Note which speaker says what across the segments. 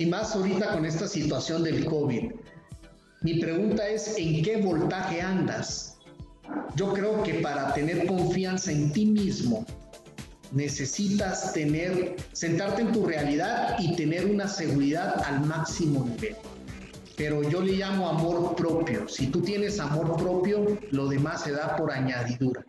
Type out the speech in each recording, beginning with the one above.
Speaker 1: y más ahorita con esta situación del COVID. Mi pregunta es, ¿en qué voltaje andas? Yo creo que para tener confianza en ti mismo, necesitas tener, sentarte en tu realidad y tener una seguridad al máximo nivel. Pero yo le llamo amor propio. Si tú tienes amor propio, lo demás se da por añadidura.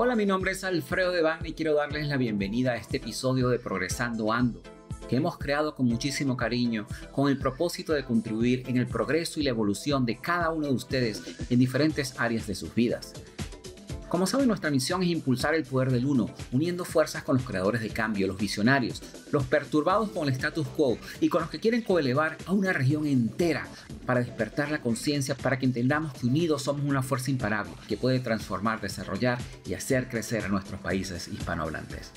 Speaker 2: Hola, mi nombre es Alfredo Devane y quiero darles la bienvenida a este episodio de Progresando Ando, que hemos creado con muchísimo cariño con el propósito de contribuir en el progreso y la evolución de cada uno de ustedes en diferentes áreas de sus vidas. Como saben, nuestra misión es impulsar el poder del uno, uniendo fuerzas con los creadores de cambio, los visionarios, los perturbados con el status quo y con los que quieren coelevar a una región entera para despertar la conciencia, para que entendamos que unidos somos una fuerza imparable que puede transformar, desarrollar y hacer crecer a nuestros países hispanohablantes.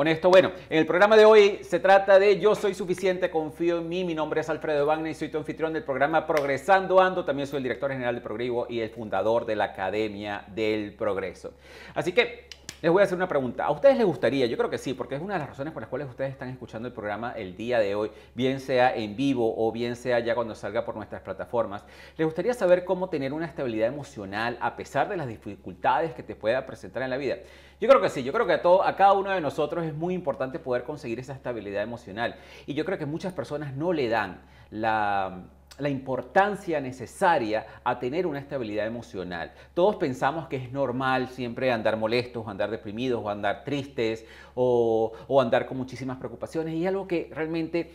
Speaker 2: Con esto, bueno, en el programa de hoy se trata de Yo soy suficiente, confío en mí. Mi nombre es Alfredo Wagner y soy tu anfitrión del programa Progresando Ando. También soy el director general de Progreso y el fundador de la Academia del Progreso. Así que les voy a hacer una pregunta. ¿A ustedes les gustaría? Yo creo que sí, porque es una de las razones por las cuales ustedes están escuchando el programa el día de hoy, bien sea en vivo o bien sea ya cuando salga por nuestras plataformas. ¿Les gustaría saber cómo tener una estabilidad emocional a pesar de las dificultades que te pueda presentar en la vida? Yo creo que sí, yo creo que a, todo, a cada uno de nosotros es muy importante poder conseguir esa estabilidad emocional. Y yo creo que muchas personas no le dan la la importancia necesaria a tener una estabilidad emocional. Todos pensamos que es normal siempre andar molestos, andar deprimidos, o andar tristes, o, o andar con muchísimas preocupaciones, y algo que realmente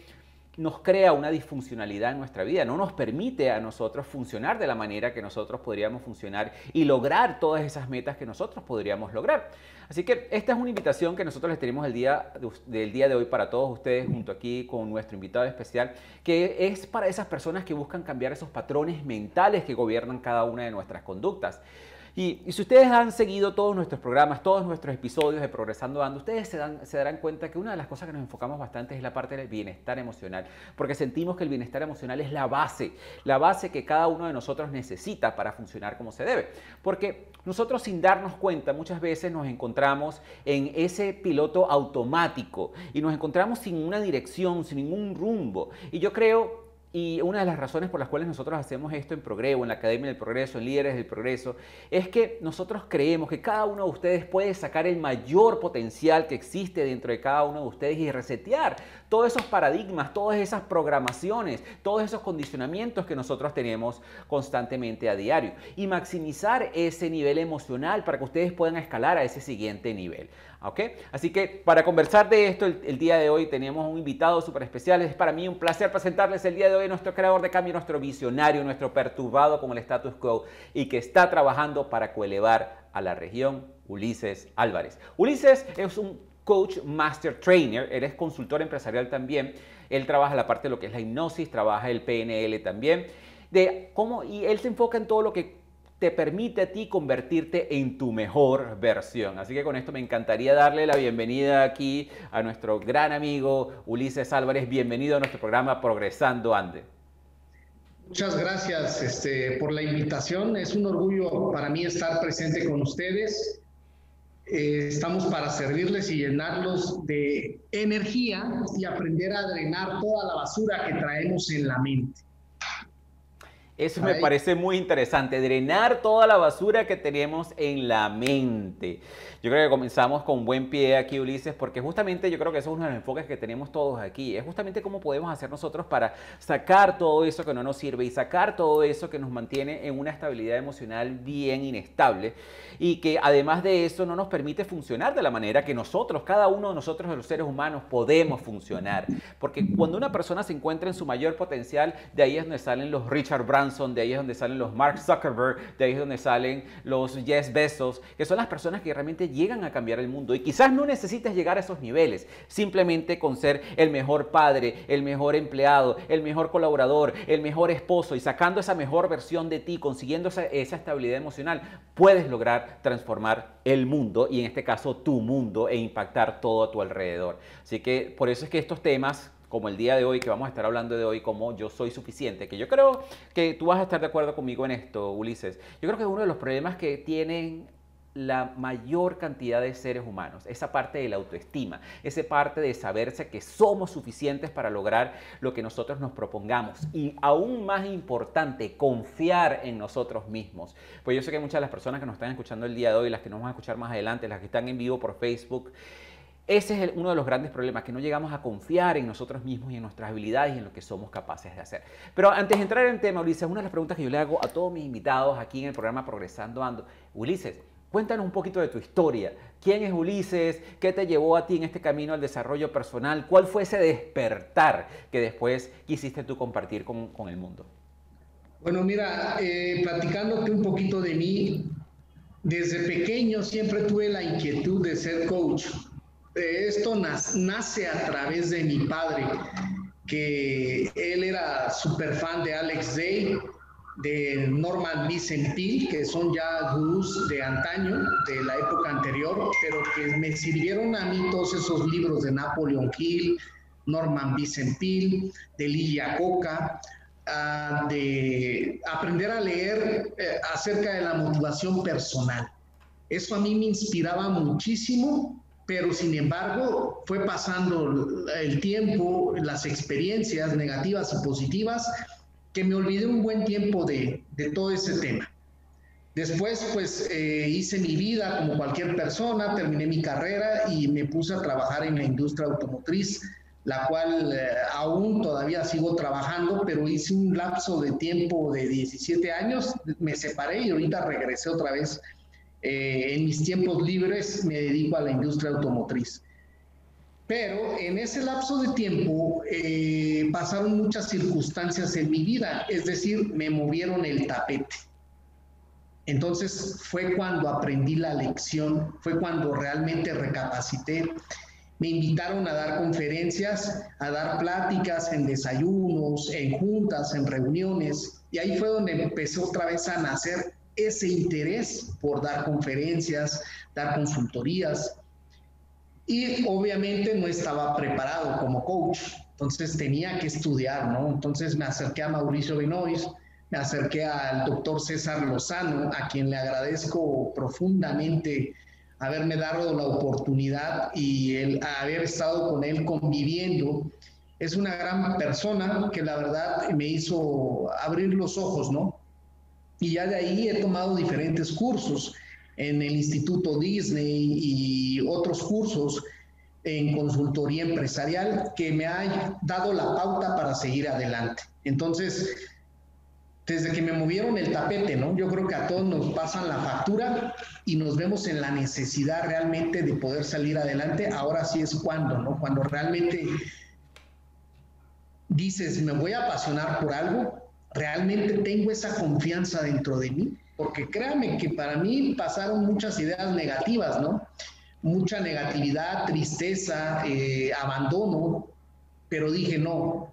Speaker 2: nos crea una disfuncionalidad en nuestra vida, no nos permite a nosotros funcionar de la manera que nosotros podríamos funcionar y lograr todas esas metas que nosotros podríamos lograr. Así que esta es una invitación que nosotros les tenemos el día del día de hoy para todos ustedes, junto aquí con nuestro invitado especial, que es para esas personas que buscan cambiar esos patrones mentales que gobiernan cada una de nuestras conductas. Y, si ustedes han seguido todos nuestros programas, todos nuestros episodios de Progresando Ando, ustedes se, se darán cuenta que una de las cosas que nos enfocamos bastante es la parte del bienestar emocional, porque sentimos que el bienestar emocional es la base, la base que cada uno de nosotros necesita para funcionar como se debe. Porque nosotros sin darnos cuenta muchas veces nos encontramos en ese piloto automático y nos encontramos sin una dirección, sin ningún rumbo. Y yo creo y una de las razones por las cuales nosotros hacemos esto en Progreso, en la Academia del Progreso, en Líderes del Progreso, es que nosotros creemos que cada uno de ustedes puede sacar el mayor potencial que existe dentro de cada uno de ustedes y resetear todos esos paradigmas, todas esas programaciones, todos esos condicionamientos que nosotros tenemos constantemente a diario y maximizar ese nivel emocional para que ustedes puedan escalar a ese siguiente nivel. ¿Ok? Así que para conversar de esto el, día de hoy tenemos un invitado súper especial. Es para mí un placer presentarles el día de hoy nuestro creador de cambio, nuestro visionario, nuestro perturbado con el status quo y que está trabajando para coelevar a la región, Ulises Álvarez. Ulises es un coach master trainer, él es consultor empresarial también. Él trabaja la parte de lo que es la hipnosis, trabaja el PNL también. De cómo, y él se enfoca en todo lo que te permite a ti convertirte en tu mejor versión. Así que con esto me encantaría darle la bienvenida aquí a nuestro gran amigo Ulises Álvarez. Bienvenido a nuestro programa Progresando Ande.
Speaker 1: Muchas gracias este, por la invitación. Es un orgullo para mí estar presente con ustedes. Eh, estamos para servirles y llenarlos de energía y aprender a drenar toda la basura que traemos en la mente.
Speaker 2: Eso me parece muy interesante, drenar toda la basura que tenemos en la mente. Yo creo que comenzamos con buen pie aquí, Ulises, porque justamente yo creo que eso es uno de los enfoques que tenemos todos aquí. Es justamente cómo podemos hacer nosotros para sacar todo eso que no nos sirve y sacar todo eso que nos mantiene en una estabilidad emocional bien inestable y que además de eso no nos permite funcionar de la manera que nosotros, cada uno de nosotros de los seres humanos, podemos funcionar. Porque cuando una persona se encuentra en su mayor potencial, de ahí es donde salen los Richard Branson, de ahí es donde salen los Mark Zuckerberg, de ahí es donde salen los Jeff Bezos, que son las personas que realmente llegan a cambiar el mundo. Y quizás no necesites llegar a esos niveles, simplemente con ser el mejor padre, el mejor empleado, el mejor colaborador, el mejor esposo y sacando esa mejor versión de ti, consiguiendo esa, esa estabilidad emocional, puedes lograr transformar el mundo y en este caso tu mundo e impactar todo a tu alrededor. Así que por eso es que estos temas como el día de hoy, que vamos a estar hablando de hoy, como yo soy suficiente, que yo creo que tú vas a estar de acuerdo conmigo en esto, Ulises. Yo creo que uno de los problemas que tienen la mayor cantidad de seres humanos, esa parte de la autoestima, esa parte de saberse que somos suficientes para lograr lo que nosotros nos propongamos y aún más importante, confiar en nosotros mismos. Pues yo sé que muchas de las personas que nos están escuchando el día de hoy, las que nos vamos a escuchar más adelante, las que están en vivo por Facebook, ese es uno de los grandes problemas, que no llegamos a confiar en nosotros mismos y en nuestras habilidades y en lo que somos capaces de hacer. Pero antes de entrar en el tema, Ulises, una de las preguntas que yo le hago a todos mis invitados aquí en el programa Progresando Ando, Ulises, cuéntanos un poquito de tu historia. ¿Quién es Ulises? ¿Qué te llevó a ti en este camino al desarrollo personal? ¿Cuál fue ese despertar que después quisiste tú compartir con, el mundo?
Speaker 1: Bueno, mira, eh, platicándote un poquito de mí, desde pequeño siempre tuve la inquietud de ser coach esto nace a través de mi padre, que él era súper fan de Alex Day, de Norman Vincent Peale, que son ya gurús de antaño, de la época anterior, pero que me sirvieron a mí todos esos libros de Napoleon Hill, Norman Vincent Peale, de Lilia Coca, ah, de aprender a leer eh, acerca de la motivación personal. Eso a mí me inspiraba muchísimo pero sin embargo fue pasando el tiempo, las experiencias negativas y positivas, que me olvidé un buen tiempo de, todo ese tema. Después, pues eh, hice mi vida como cualquier persona, terminé mi carrera y me puse a trabajar en la industria automotriz, la cual eh, aún todavía sigo trabajando, pero hice un lapso de tiempo de 17 años, me separé y ahorita regresé otra vez eh, en mis tiempos libres me dedico a la industria automotriz. Pero en ese lapso de tiempo eh, pasaron muchas circunstancias en mi vida, es decir, me movieron el tapete. Entonces fue cuando aprendí la lección, fue cuando realmente recapacité. Me invitaron a dar conferencias, a dar pláticas en desayunos, en juntas, en reuniones, y ahí fue donde empezó otra vez a nacer ese interés por dar conferencias, dar consultorías. Y obviamente no estaba preparado como coach, entonces tenía que estudiar, ¿no? Entonces me acerqué a Mauricio Benoist, me acerqué al doctor César Lozano, a quien le agradezco profundamente haberme dado la oportunidad y el haber estado con él conviviendo. Es una gran persona que la verdad me hizo abrir los ojos, ¿no? Y ya de ahí he tomado diferentes cursos en el Instituto Disney y otros cursos en consultoría empresarial que me ha dado la pauta para seguir adelante. Entonces, desde que me movieron el tapete, ¿no? Yo creo que a todos nos pasan la factura y nos vemos en la necesidad realmente de poder salir adelante. Ahora sí es cuando, ¿no? Cuando realmente dices, me voy a apasionar por algo, realmente tengo esa confianza dentro de mí, porque créame que para mí pasaron muchas ideas negativas, ¿no? Mucha negatividad, tristeza, eh, abandono, pero dije, no,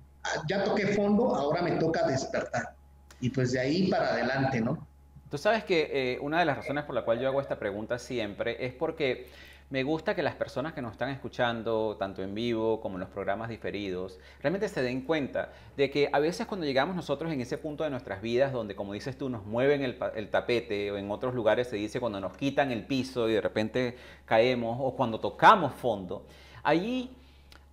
Speaker 1: ya toqué fondo, ahora me toca despertar. Y pues de ahí para adelante, ¿no?
Speaker 2: Tú sabes que eh, una de las razones por la cual yo hago esta pregunta siempre es porque me gusta que las personas que nos están escuchando, tanto en vivo como en los programas diferidos, realmente se den cuenta de que a veces cuando llegamos nosotros en ese punto de nuestras vidas donde, como dices tú, nos mueven el, tapete o en otros lugares se dice cuando nos quitan el piso y de repente caemos o cuando tocamos fondo, allí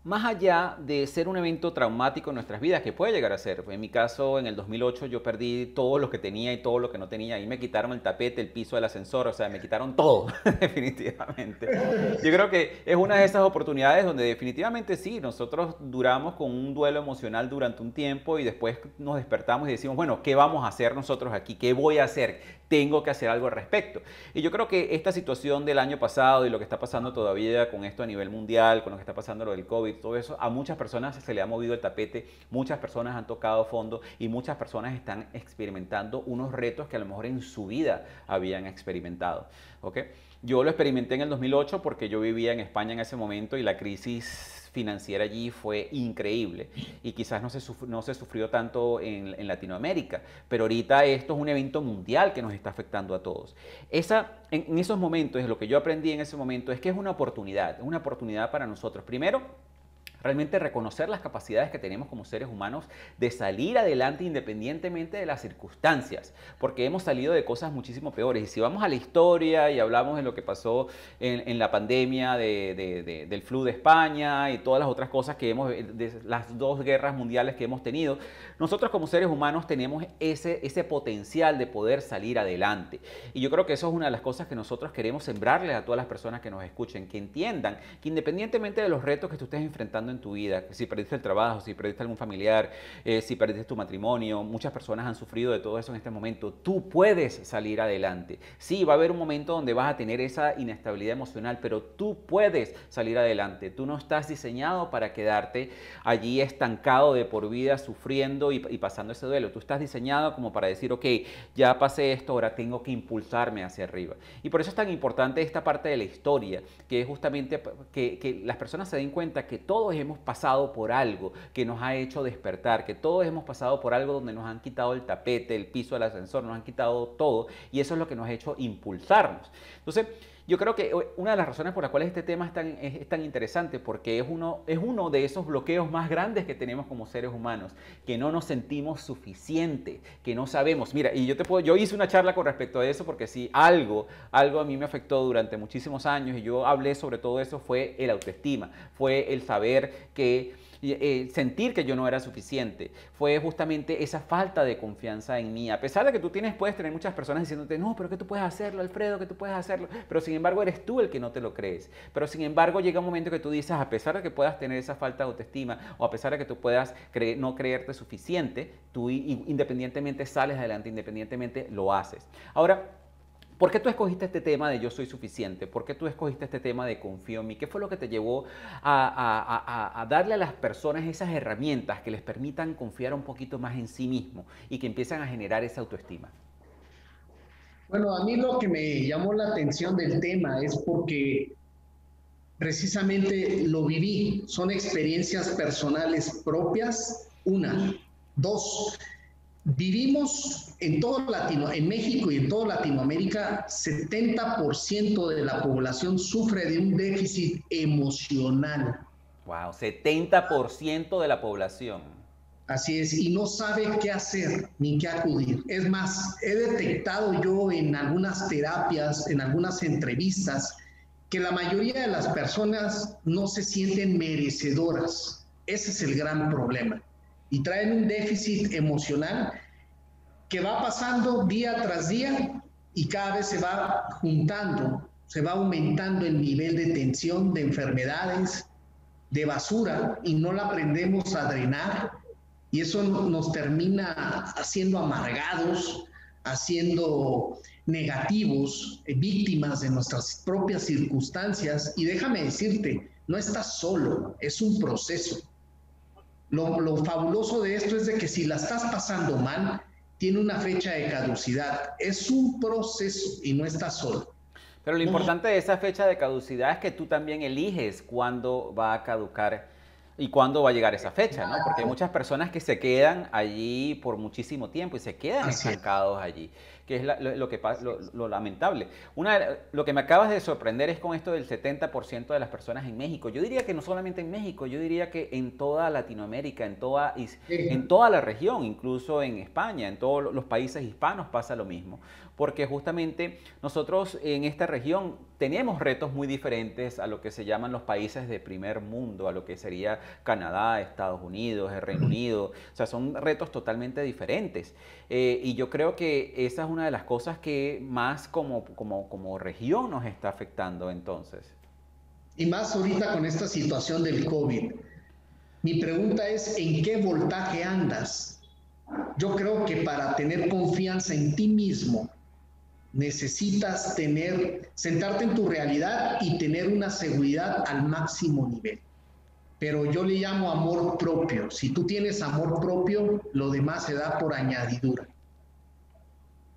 Speaker 2: más allá de ser un evento traumático en nuestras vidas, que puede llegar a ser. En mi caso, en el 2008 yo perdí todo lo que tenía y todo lo que no tenía. Ahí me quitaron el tapete, el piso del ascensor, o sea, me quitaron todo, definitivamente. Yo creo que es una de esas oportunidades donde definitivamente sí, nosotros duramos con un duelo emocional durante un tiempo y después nos despertamos y decimos, bueno, ¿qué vamos a hacer nosotros aquí? ¿Qué voy a hacer? Tengo que hacer algo al respecto. Y yo creo que esta situación del año pasado y lo que está pasando todavía con esto a nivel mundial, con lo que está pasando lo del COVID, todo eso, a muchas personas se le ha movido el tapete, muchas personas han tocado fondo y muchas personas están experimentando unos retos que a lo mejor en su vida habían experimentado. ¿okay? Yo lo experimenté en el 2008 porque yo vivía en España en ese momento y la crisis financiera allí fue increíble y quizás no se, no se sufrió tanto en, en, Latinoamérica, pero ahorita esto es un evento mundial que nos está afectando a todos. Esa, en, en esos momentos, lo que yo aprendí en ese momento es que es una oportunidad, una oportunidad para nosotros. Primero, realmente reconocer las capacidades que tenemos como seres humanos de salir adelante independientemente de las circunstancias, porque hemos salido de cosas muchísimo peores. Y si vamos a la historia y hablamos de lo que pasó en, la pandemia del flu de España y todas las otras cosas que hemos, de las dos guerras mundiales que hemos tenido, nosotros como seres humanos tenemos ese, ese potencial de poder salir adelante. Y yo creo que eso es una de las cosas que nosotros queremos sembrarles a todas las personas que nos escuchen, que entiendan que independientemente de los retos que tú estés enfrentando, en tu vida, si perdiste el trabajo, si perdiste algún familiar, eh, si perdiste tu matrimonio, muchas personas han sufrido de todo eso en este momento, tú puedes salir adelante. Sí, va a haber un momento donde vas a tener esa inestabilidad emocional, pero tú puedes salir adelante. Tú no estás diseñado para quedarte allí estancado de por vida, sufriendo y, y pasando ese duelo. Tú estás diseñado como para decir, ok, ya pasé esto, ahora tengo que impulsarme hacia arriba. Y por eso es tan importante esta parte de la historia, que es justamente que, que las personas se den cuenta que todo hemos pasado por algo que nos ha hecho despertar, que todos hemos pasado por algo donde nos han quitado el tapete, el piso del ascensor, nos han quitado todo y eso es lo que nos ha hecho impulsarnos. Entonces, yo creo que una de las razones por las cuales este tema es tan, es, tan, interesante, porque es uno, es uno de esos bloqueos más grandes que tenemos como seres humanos, que no nos sentimos suficiente, que no sabemos. Mira, y yo te puedo, yo hice una charla con respecto a eso, porque si algo, algo a mí me afectó durante muchísimos años, y yo hablé sobre todo eso, fue el autoestima, fue el saber que eh, sentir que yo no era suficiente. Fue justamente esa falta de confianza en mí. A pesar de que tú tienes, puedes tener muchas personas diciéndote, no, pero que tú puedes hacerlo, Alfredo, que tú puedes hacerlo. Pero sin embargo eres tú el que no te lo crees. Pero sin embargo llega un momento que tú dices, a pesar de que puedas tener esa falta de autoestima o a pesar de que tú puedas no creerte suficiente, tú independientemente sales adelante, independientemente lo haces. Ahora, ¿Por qué tú escogiste este tema de yo soy suficiente? ¿Por qué tú escogiste este tema de confío en mí? ¿Qué fue lo que te llevó a, darle a las personas esas herramientas que les permitan confiar un poquito más en sí mismo y que empiezan a generar esa autoestima?
Speaker 1: Bueno, a mí lo que me llamó la atención del tema es porque precisamente lo viví. Son experiencias personales propias, una. Dos, Vivimos en todo Latino, en México y en toda Latinoamérica, 70% de la población sufre de un déficit emocional.
Speaker 2: Wow, 70% de la población.
Speaker 1: Así es, y no sabe qué hacer ni qué acudir. Es más, he detectado yo en algunas terapias, en algunas entrevistas, que la mayoría de las personas no se sienten merecedoras. Ese es el gran problema y traen un déficit emocional que va pasando día tras día y cada vez se va juntando, se va aumentando el nivel de tensión, de enfermedades, de basura y no la aprendemos a drenar y eso nos termina haciendo amargados, haciendo negativos, eh, víctimas de nuestras propias circunstancias y déjame decirte, no estás solo, es un proceso. Lo, fabuloso de esto es de que si la estás pasando mal, tiene una fecha de caducidad. Es un proceso y no estás solo.
Speaker 2: Pero lo importante de esa fecha de caducidad es que tú también eliges cuándo va a caducar y cuándo va a llegar esa fecha, ¿no? Porque hay muchas personas que se quedan allí por muchísimo tiempo y se quedan estancados allí que es lo, que, lo, lamentable. Una, lo que me acabas de sorprender es con esto del 70% de las personas en México. Yo diría que no solamente en México, yo diría que en toda Latinoamérica, en toda, en toda la región, incluso en España, en todos los países hispanos pasa lo mismo. Porque justamente nosotros en esta región tenemos retos muy diferentes a lo que se llaman los países de primer mundo, a lo que sería Canadá, Estados Unidos, el Reino Unido. O sea, son retos totalmente diferentes. Eh, y yo creo que esa es una de las cosas que más como, como, como región nos está afectando entonces.
Speaker 1: Y más ahorita con esta situación del COVID. Mi pregunta es, ¿en qué voltaje andas? Yo creo que para tener confianza en ti mismo, necesitas tener, sentarte en tu realidad y tener una seguridad al máximo nivel. Pero yo le llamo amor propio. Si tú tienes amor propio, lo demás se da por añadidura.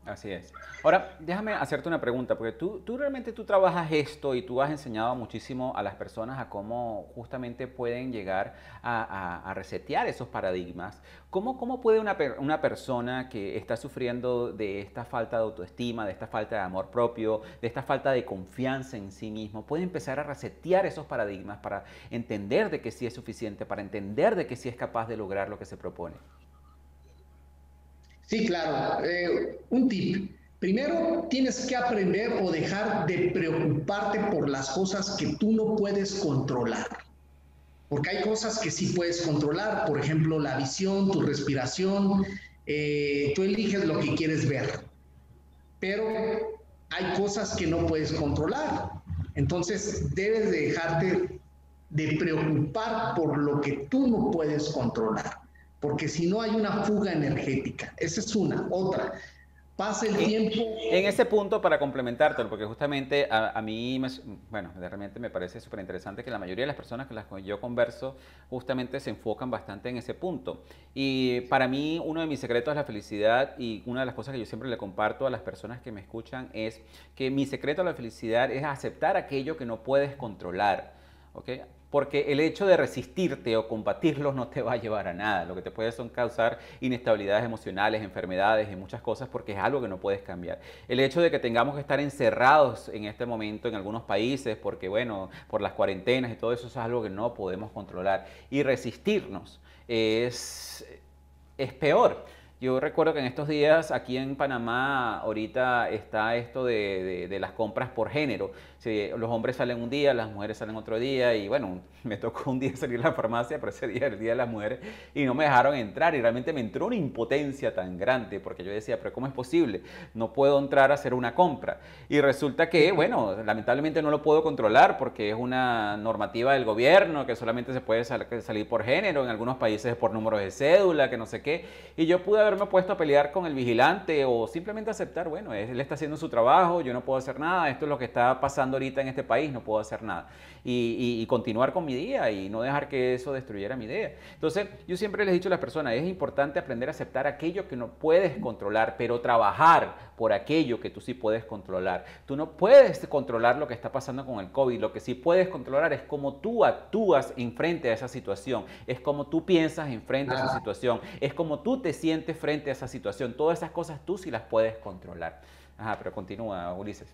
Speaker 2: Así es. Ahora, déjame hacerte una pregunta, porque tú, tú realmente tú trabajas esto y tú has enseñado muchísimo a las personas a cómo justamente pueden llegar a, resetear esos paradigmas. ¿Cómo, cómo puede una, una, persona que está sufriendo de esta falta de autoestima, de esta falta de amor propio, de esta falta de confianza en sí mismo, puede empezar a resetear esos paradigmas para entender de que sí es suficiente, para entender de que sí es capaz de lograr lo que se propone?
Speaker 1: Sí, claro. Eh, un tip. Primero, tienes que aprender o dejar de preocuparte por las cosas que tú no puedes controlar. Porque hay cosas que sí puedes controlar, por ejemplo, la visión, tu respiración, eh, tú eliges lo que quieres ver. Pero hay cosas que no puedes controlar. Entonces, debes de dejarte de preocupar por lo que tú no puedes controlar porque si no hay una fuga energética. Esa es una. Otra, pasa el tiempo.
Speaker 2: En ese punto, para complementártelo, porque justamente a, mí, me, bueno, realmente me parece súper interesante que la mayoría de las personas con las que yo converso justamente se enfocan bastante en ese punto. Y para mí, uno de mis secretos es la felicidad y una de las cosas que yo siempre le comparto a las personas que me escuchan es que mi secreto de la felicidad es aceptar aquello que no puedes controlar. ¿okay? Porque el hecho de resistirte o combatirlos no te va a llevar a nada. Lo que te puede son causar inestabilidades emocionales, enfermedades y muchas cosas porque es algo que no puedes cambiar. El hecho de que tengamos que estar encerrados en este momento en algunos países porque, bueno, por las cuarentenas y todo eso, es algo que no podemos controlar. Y resistirnos es, es peor. Yo recuerdo que en estos días aquí en Panamá ahorita está esto de, de las compras por género los hombres salen un día, las mujeres salen otro día y bueno, me tocó un día salir a la farmacia, pero ese día era el día de las mujeres y no me dejaron entrar y realmente me entró una impotencia tan grande porque yo decía, pero ¿cómo es posible? No puedo entrar a hacer una compra. Y resulta que, bueno, lamentablemente no lo puedo controlar porque es una normativa del gobierno que solamente se puede salir por género, en algunos países por número de cédula, que no sé qué. Y yo pude haberme puesto a pelear con el vigilante o simplemente aceptar, bueno, él está haciendo su trabajo, yo no puedo hacer nada, esto es lo que está pasando ahorita en este país, no puedo hacer nada. Y, continuar con mi día y no dejar que eso destruyera mi idea. Entonces, yo siempre les he dicho a las personas, es importante aprender a aceptar aquello que no puedes controlar, pero trabajar por aquello que tú sí puedes controlar. Tú no puedes controlar lo que está pasando con el COVID, lo que sí puedes controlar es cómo tú actúas en frente a esa situación, es cómo tú piensas en frente a esa situación, es cómo tú te sientes frente a esa situación. Todas esas cosas tú sí las puedes controlar. Ajá, pero continúa, Ulises.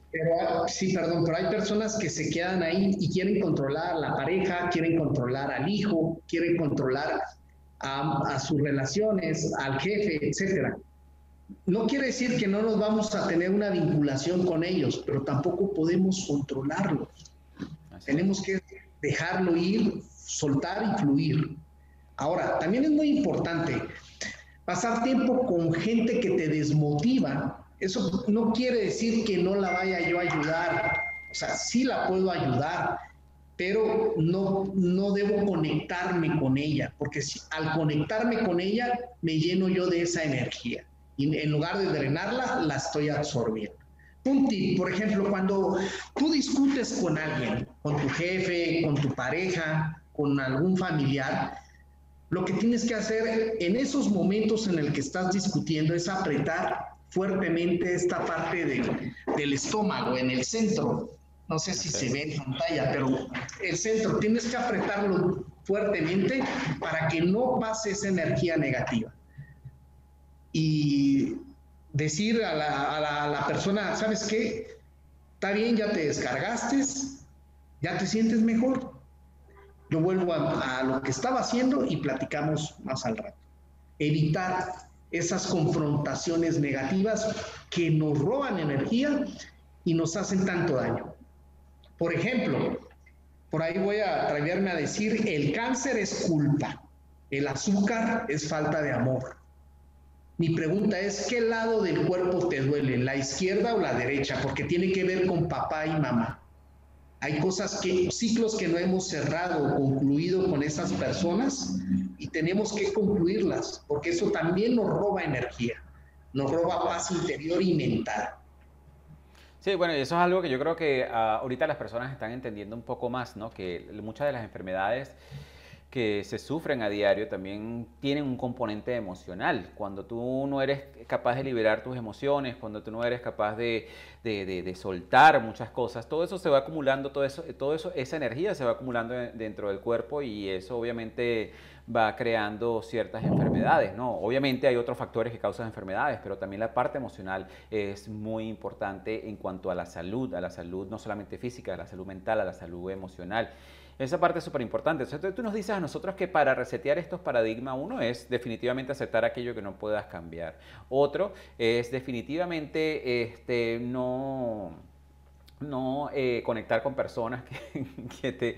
Speaker 1: sí, perdón, pero hay personas que se quedan ahí y quieren controlar a la pareja, quieren controlar al hijo, quieren controlar a, sus relaciones, al jefe, etcétera. No quiere decir que no nos vamos a tener una vinculación con ellos, pero tampoco podemos controlarlos. Tenemos que dejarlo ir, soltar y fluir. Ahora, también es muy importante pasar tiempo con gente que te desmotiva eso no quiere decir que no la vaya yo a ayudar. O sea, sí la puedo ayudar, pero no, no debo conectarme con ella, porque si, al conectarme con ella me lleno yo de esa energía. Y en lugar de drenarla, la estoy absorbiendo. Un por ejemplo, cuando tú discutes con alguien, con tu jefe, con tu pareja, con algún familiar, lo que tienes que hacer en esos momentos en el que estás discutiendo es apretar fuertemente esta parte del estómago, en el centro. No sé si se ve en pantalla, pero el centro, tienes que apretarlo fuertemente para que no pase esa energía negativa. Y decir a la, persona, ¿sabes qué? Está bien, ya te descargaste, ya te sientes mejor. Yo vuelvo a, a lo que estaba haciendo y platicamos más al rato. Evitar esas confrontaciones negativas que nos roban energía y nos hacen tanto daño. Por ejemplo, por ahí voy a atreverme a decir, el cáncer es culpa, el azúcar es falta de amor. Mi pregunta es, ¿qué lado del cuerpo te duele, la izquierda o la derecha? Porque tiene que ver con papá y mamá. Hay cosas que, ciclos que no hemos cerrado concluido con esas personas y tenemos que concluirlas, porque eso también nos roba energía, nos roba paz interior y mental.
Speaker 2: Sí, bueno, y eso es algo que yo creo que ah, ahorita las personas están entendiendo un poco más, ¿no? Que muchas de las enfermedades que se sufren a diario también tienen un componente emocional. Cuando tú no eres capaz de liberar tus emociones, cuando tú no eres capaz de, soltar muchas cosas, todo eso se va acumulando, todo eso, todo eso, esa energía se va acumulando dentro del cuerpo y eso obviamente va creando ciertas enfermedades, ¿no? Obviamente hay otros factores que causan enfermedades, pero también la parte emocional es muy importante en cuanto a la salud, a la salud no solamente física, a la salud mental, a la salud emocional. Esa parte es súper importante. Entonces, tú nos dices a nosotros que para resetear estos paradigmas, uno es definitivamente aceptar aquello que no puedas cambiar. Otro es definitivamente este, no, no eh, conectar con personas que, te,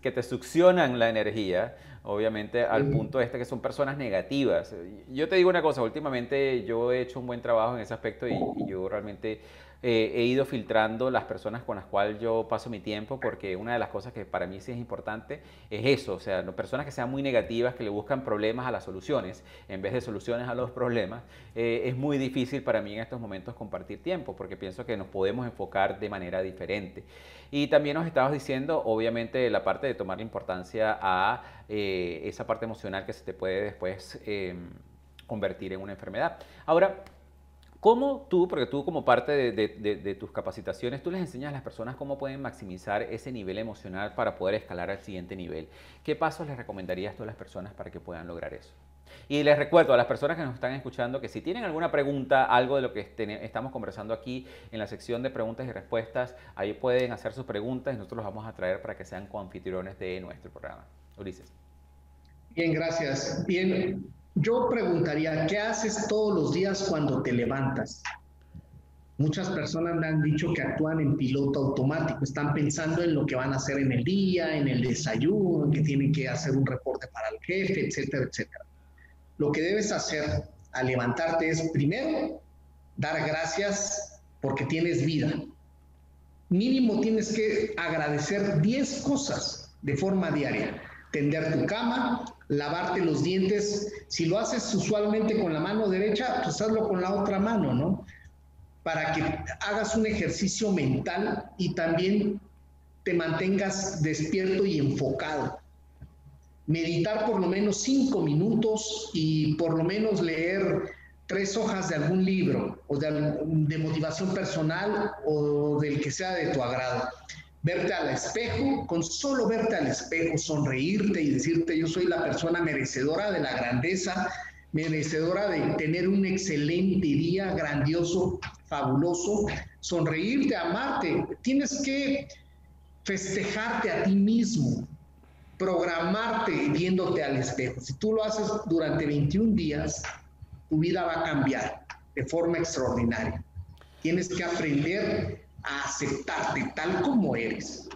Speaker 2: que te succionan la energía, obviamente al punto este que son personas negativas. Yo te digo una cosa, últimamente yo he hecho un buen trabajo en ese aspecto y yo realmente eh, he ido filtrando las personas con las cuales yo paso mi tiempo, porque una de las cosas que para mí sí es importante es eso, o sea, personas que sean muy negativas, que le buscan problemas a las soluciones, en vez de soluciones a los problemas, eh, es muy difícil para mí en estos momentos compartir tiempo, porque pienso que nos podemos enfocar de manera diferente. Y también nos estabas diciendo, obviamente, la parte de tomar la importancia a eh, esa parte emocional que se te puede después em, convertir en una enfermedad. Ahora, ¿Cómo tú, porque tú como parte de, tus capacitaciones, tú les enseñas a las personas cómo pueden maximizar ese nivel emocional para poder escalar al siguiente nivel? ¿Qué pasos les recomendarías tú a las personas para que puedan lograr eso? Y les recuerdo a las personas que nos están escuchando que si tienen alguna pregunta, algo de lo que estamos conversando aquí en la sección de preguntas y respuestas, ahí pueden hacer sus preguntas y nosotros los vamos a traer para que sean coanfitriones de nuestro programa. Ulises.
Speaker 1: Bien, gracias. Bien, yo preguntaría, ¿qué haces todos los días cuando te levantas? Muchas personas me han dicho que actúan en piloto automático, están pensando en lo que van a hacer en el día, en el desayuno, que tienen que hacer un reporte para el jefe, etcétera, etcétera. Lo que debes hacer al levantarte es primero dar gracias porque tienes vida. Mínimo tienes que agradecer 10 cosas de forma diaria. Tender tu cama, lavarte los dientes. Si lo haces usualmente con la mano derecha, pues hazlo con la otra mano, ¿no? Para que hagas un ejercicio mental y también te mantengas despierto y enfocado. Meditar por lo menos cinco minutos y por lo menos leer tres hojas de algún libro o de, de motivación personal o del que sea de tu agrado verte al espejo, con solo verte al espejo, sonreírte y decirte yo soy la persona merecedora de la grandeza, merecedora de tener un excelente día, grandioso, fabuloso, sonreírte, amarte. Tienes que festejarte a ti mismo, programarte viéndote al espejo. Si tú lo haces durante 21 días, tu vida va a cambiar de forma extraordinaria. Tienes que aprender a aceptarte tal como eres.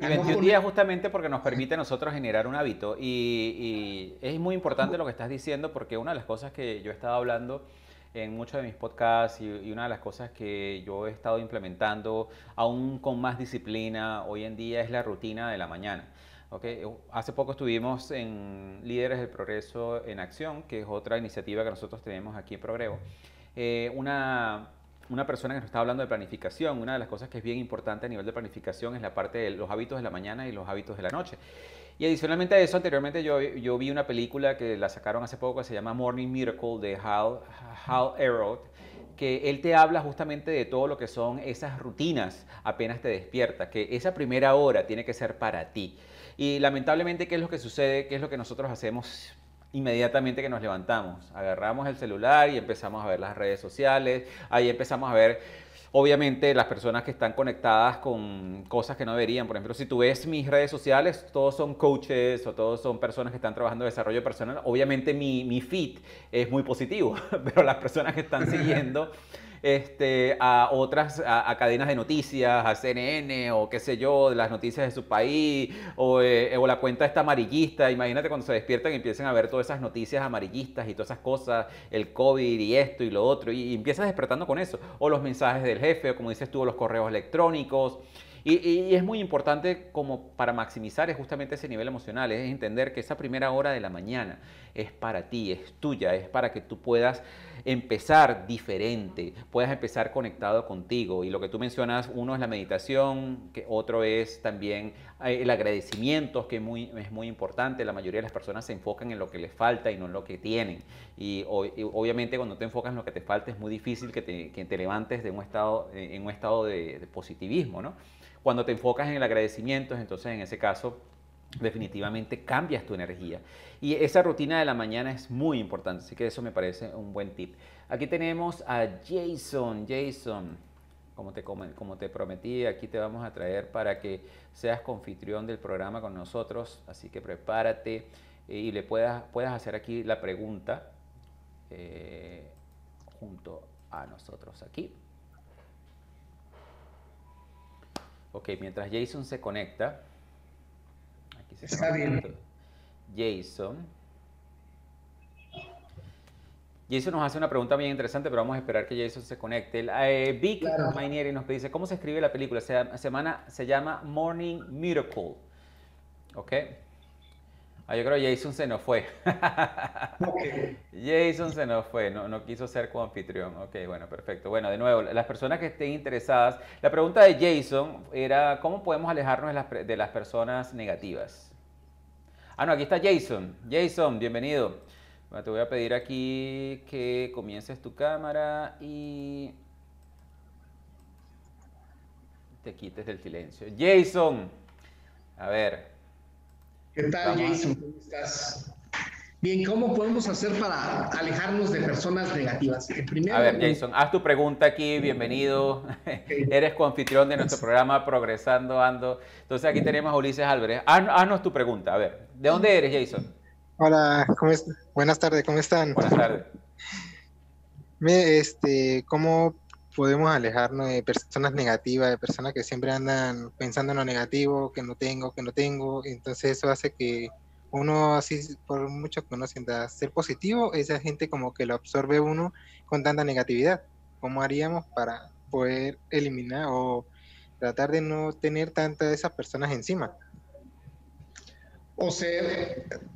Speaker 2: Y 21 días justamente porque nos permite a nosotros generar un hábito y, es muy importante lo que estás diciendo porque una de las cosas que yo he estado hablando en muchos de mis podcasts y, una de las cosas que yo he estado implementando aún con más disciplina hoy en día es la rutina de la mañana. Okay. Hace poco estuvimos en Líderes del Progreso en Acción, que es otra iniciativa que nosotros tenemos aquí en Progreso. Eh, una, una persona que nos está hablando de planificación, una de las cosas que es bien importante a nivel de planificación es la parte de los hábitos de la mañana y los hábitos de la noche. Y adicionalmente a eso, anteriormente yo, yo vi una película que la sacaron hace poco que se llama Morning Miracle de Hal, Hal Elrod, que él te habla justamente de todo lo que son esas rutinas apenas te despierta, que esa primera hora tiene que ser para ti. Y lamentablemente, ¿qué es lo que sucede? ¿Qué es lo que nosotros hacemos inmediatamente que nos levantamos. Agarramos el celular y empezamos a ver las redes sociales, ahí empezamos a ver obviamente las personas que están conectadas con cosas que no deberían. Por ejemplo, si tú ves mis redes sociales, todos son coaches o todos son personas que están trabajando en desarrollo personal. Obviamente mi, mi feed es muy positivo, pero las personas que están siguiendo este, a otras, a, cadenas de noticias, a CNN o qué sé yo, de las noticias de su país, o, eh, o, la cuenta está amarillista. Imagínate cuando se despiertan y empiezan a ver todas esas noticias amarillistas y todas esas cosas, el COVID y esto y lo otro, y, y empiezas despertando con eso. O los mensajes del jefe, o como dices tú, los correos electrónicos. Y, es muy importante como para maximizar justamente ese nivel emocional, es entender que esa primera hora de la mañana es para ti, es tuya, es para que tú puedas empezar diferente, puedas empezar conectado contigo. Y lo que tú mencionas, uno es la meditación, que otro es también eh, el agradecimiento, que es muy, es muy importante. La mayoría de las personas se enfocan en lo que les falta y no en lo que tienen. Y, obviamente cuando te enfocas en lo que te falta es muy difícil que te, levantes de un estado, en un estado de, de positivismo, ¿no? Cuando te enfocas en el agradecimiento, entonces en ese caso definitivamente cambias tu energía. Y esa rutina de la mañana es muy importante, así que eso me parece un buen tip. Aquí tenemos a Jason. Jason, como te, como te prometí, aquí te vamos a traer para que seas confitrión del programa con nosotros, así que prepárate eh, y le puedas, puedas hacer aquí la pregunta eh, junto a nosotros aquí. Ok, mientras Jason se conecta, aquí se Está bien. Jason. Jason nos hace una pregunta bien interesante, pero vamos a esperar que Jason se conecte. Eh, Vic claro. Mainieri nos dice, ¿cómo se escribe la película? Se, semana, se llama Morning Miracle. ¿Ok? Ah, yo creo que Jason se nos fue. Jason se nos fue, no, no quiso ser coanfitrión. Ok, bueno, perfecto. Bueno, de nuevo, las personas que estén interesadas, la pregunta de Jason era, ¿cómo podemos alejarnos de las, de las personas negativas? Ah, no, aquí está Jason. Jason, bienvenido. Bueno, te voy a pedir aquí que comiences tu cámara y te quites del silencio. Jason, a ver,
Speaker 1: ¿Qué tal, Jason? ¿Cómo estás? Bien, ¿cómo podemos hacer para alejarnos de personas negativas?
Speaker 2: a ver, Jason, haz tu pregunta aquí, bienvenido. Eres coanfitrión de nuestro programa Progresando Ando. Entonces aquí tenemos a Ulises Álvarez. Haznos tu pregunta, a ver, ¿de dónde eres, Jason?
Speaker 3: Hola, ¿cómo buenas tardes, ¿cómo están?
Speaker 2: Buenas tardes.
Speaker 3: Este, ¿Cómo podemos alejarnos de personas negativas, de personas que siempre andan pensando en lo negativo, que no tengo, que no tengo. Entonces eso hace que uno, así por mucho que uno sienta ser positivo, esa gente como que lo absorbe uno con tanta negatividad. ¿Cómo haríamos para poder eliminar o tratar de no tener tantas de esas personas encima?
Speaker 1: O sea,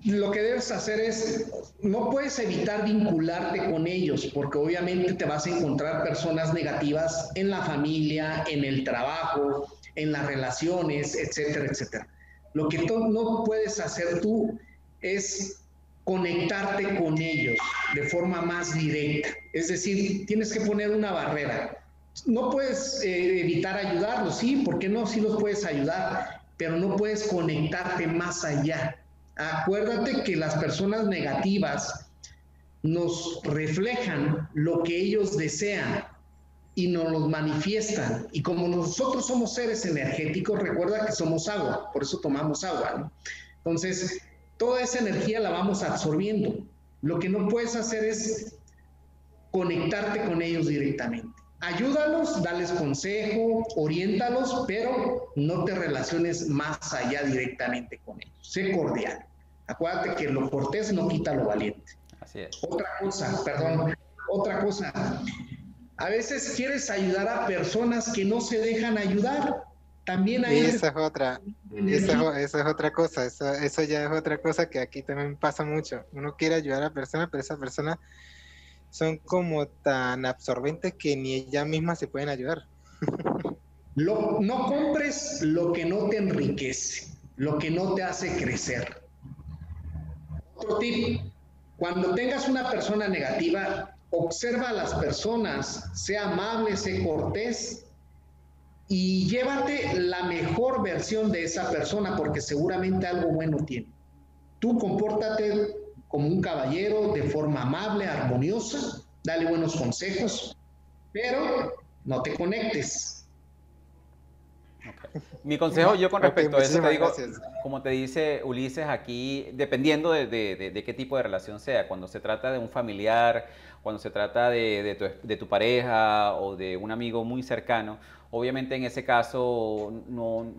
Speaker 1: lo que debes hacer es, no puedes evitar vincularte con ellos, porque obviamente te vas a encontrar personas negativas en la familia, en el trabajo, en las relaciones, etcétera, etcétera. Lo que no puedes hacer tú es conectarte con ellos de forma más directa. Es decir, tienes que poner una barrera. No puedes eh, evitar ayudarlos, sí, ¿por qué no? Sí los puedes ayudar, pero no puedes conectarte más allá. Acuérdate que las personas negativas nos reflejan lo que ellos desean y nos los manifiestan. Y como nosotros somos seres energéticos, recuerda que somos agua, por eso tomamos agua. Entonces, toda esa energía la vamos absorbiendo. Lo que no puedes hacer es conectarte con ellos directamente. Ayúdalos, dales consejo, oriéntalos, pero no te relaciones más allá directamente con ellos. Sé cordial. Acuérdate que lo cortés no quita lo valiente.
Speaker 2: Así es.
Speaker 1: Otra cosa, perdón, otra cosa. A veces quieres ayudar a personas que no se dejan ayudar. También hay...
Speaker 3: esa es otra, esa, es otra cosa, eso, eso ya es otra cosa que aquí también pasa mucho. Uno quiere ayudar a personas, pero esa persona son como tan absorbentes que ni ellas mismas se pueden ayudar.
Speaker 1: no compres lo que no te enriquece, lo que no te hace crecer. Otro tip, cuando tengas una persona negativa, observa a las personas, sea amable, sea cortés y llévate la mejor versión de esa persona porque seguramente algo bueno tiene. Tú compórtate como un caballero de forma amable, armoniosa, dale buenos consejos, pero no te conectes.
Speaker 2: Mi consejo yo con respecto a eso te digo, como te dice Ulises aquí, dependiendo de, qué tipo de relación sea, cuando se trata de un familiar, cuando se trata de, tu, de tu pareja o de un amigo muy cercano, obviamente en ese caso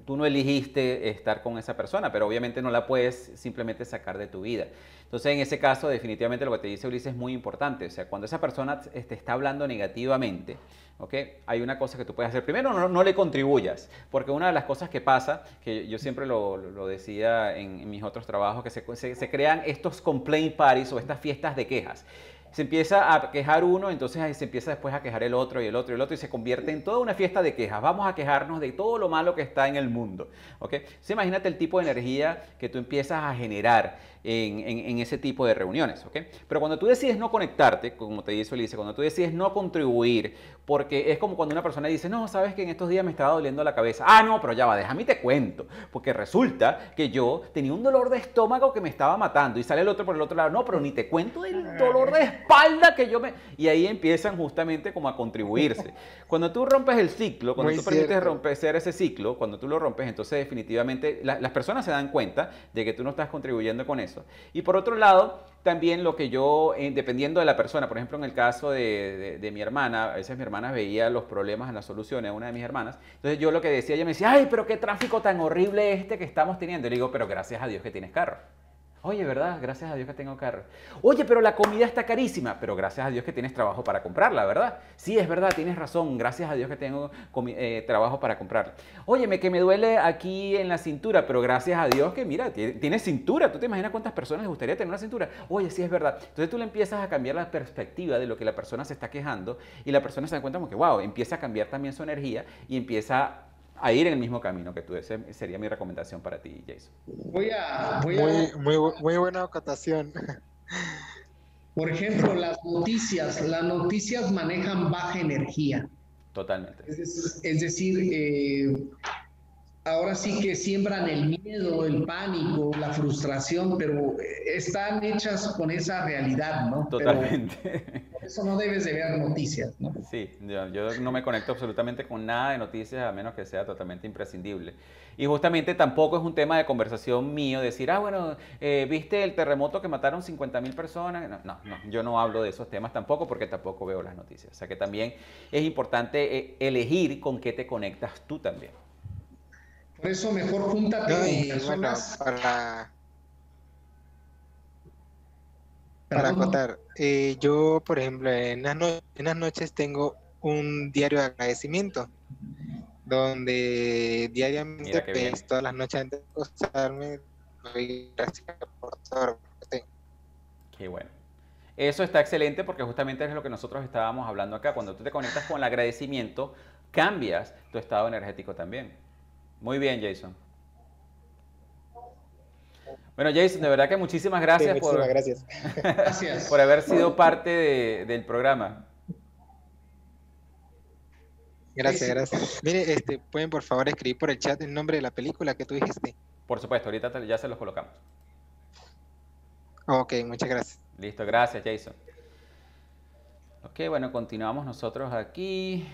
Speaker 2: tú no elegiste estar con esa persona, pero obviamente no la puedes simplemente sacar de tu vida. Entonces, en ese caso, definitivamente lo que te dice Ulises es muy importante. O sea, cuando esa persona te está hablando negativamente, ¿ok? Hay una cosa que tú puedes hacer. Primero, no, le contribuyas, porque una de las cosas que pasa, que yo siempre lo, decía en, mis otros trabajos, que se, se crean estos complaint parties o estas fiestas de quejas se empieza a quejar uno, entonces se empieza después a quejar el otro y el otro y el otro y se convierte en toda una fiesta de quejas. Vamos a quejarnos de todo lo malo que está en el mundo. ¿ok? imagínate el tipo de energía que tú empiezas a generar en, ese tipo de reuniones. ¿ok? Pero cuando tú decides no conectarte, como te dice Ulises, cuando tú decides no contribuir, porque es como cuando una persona dice, no, sabes que en estos días me estaba doliendo la cabeza. Ah, no, pero ya va, déjame te cuento. Porque resulta que yo tenía un dolor de estómago que me estaba matando y sale el otro por el otro lado. No, pero ni te cuento del dolor de espalda que yo me... Y ahí empiezan justamente como a contribuirse. Cuando tú rompes el ciclo, cuando tú permites romper ese ciclo, cuando tú lo rompes, entonces definitivamente las personas se dan cuenta de que tú no estás contribuyendo con eso y por otro lado, también lo que yo, dependiendo de la persona, por ejemplo, en el caso de, mi hermana, a veces mi hermana veía los problemas en las soluciones, una de mis hermanas, entonces yo lo que decía, ella me decía, ay, pero qué tráfico tan horrible este que estamos teniendo. Y le digo, pero gracias a Dios que tienes carro. Oye, ¿verdad? Gracias a Dios que tengo carro. Oye, pero la comida está carísima, pero gracias a Dios que tienes trabajo para comprarla, ¿verdad? Sí, es verdad, tienes razón, gracias a Dios que tengo eh, trabajo para comprarla. Oye, me, que me duele aquí en la cintura, pero gracias a Dios que, mira, tienes cintura. ¿Tú te imaginas cuántas personas les gustaría tener una cintura? Oye, sí, es verdad. Entonces tú le empiezas a cambiar la perspectiva de lo que la persona se está quejando y la persona se da cuenta como que, wow, empieza a cambiar también su energía y empieza a ir en el mismo camino que tú. Esa sería mi recomendación para ti, Jason.
Speaker 1: Voy a...
Speaker 3: muy, muy, muy buena acotación.
Speaker 1: Por ejemplo, las noticias. Las noticias manejan baja energía.
Speaker 2: Totalmente.
Speaker 1: Es, decir, eh, ahora sí que siembran el miedo, el pánico, la frustración, pero están hechas con esa realidad, ¿no?
Speaker 2: Totalmente.
Speaker 1: por eso no debes de ver noticias, ¿no?
Speaker 2: Sí, yo, no me conecto absolutamente con nada de noticias a menos que sea totalmente imprescindible. Y justamente tampoco es un tema de conversación mío decir, ah, bueno, eh, ¿viste el terremoto que mataron 50 mil personas? No, no, yo no hablo de esos temas tampoco porque tampoco veo las noticias. O sea que también es importante eh, elegir con qué te conectas tú también.
Speaker 1: Por eso mejor júntate
Speaker 3: personas. para, para acotar, eh, yo, por ejemplo, en las, en las noches tengo un diario de agradecimiento donde diariamente, pues, todas las noches antes de acostarme, doy gracias por todo lo que tengo.
Speaker 2: Qué bueno. Eso está excelente porque justamente es lo que nosotros estábamos hablando acá. Cuando tú te conectas con el agradecimiento, cambias tu estado energético también. Muy bien, Jason. Bueno, Jason, de verdad que muchísimas gracias, por,
Speaker 3: gracias.
Speaker 2: por haber sido parte del programa.
Speaker 3: Gracias, gracias. Mire, este, pueden por favor escribir por el chat el nombre de la película que tú dijiste.
Speaker 2: Por supuesto, ahorita ya se los colocamos.
Speaker 3: Ok, muchas gracias.
Speaker 2: Listo, gracias, Jason. Ok, bueno, continuamos nosotros aquí.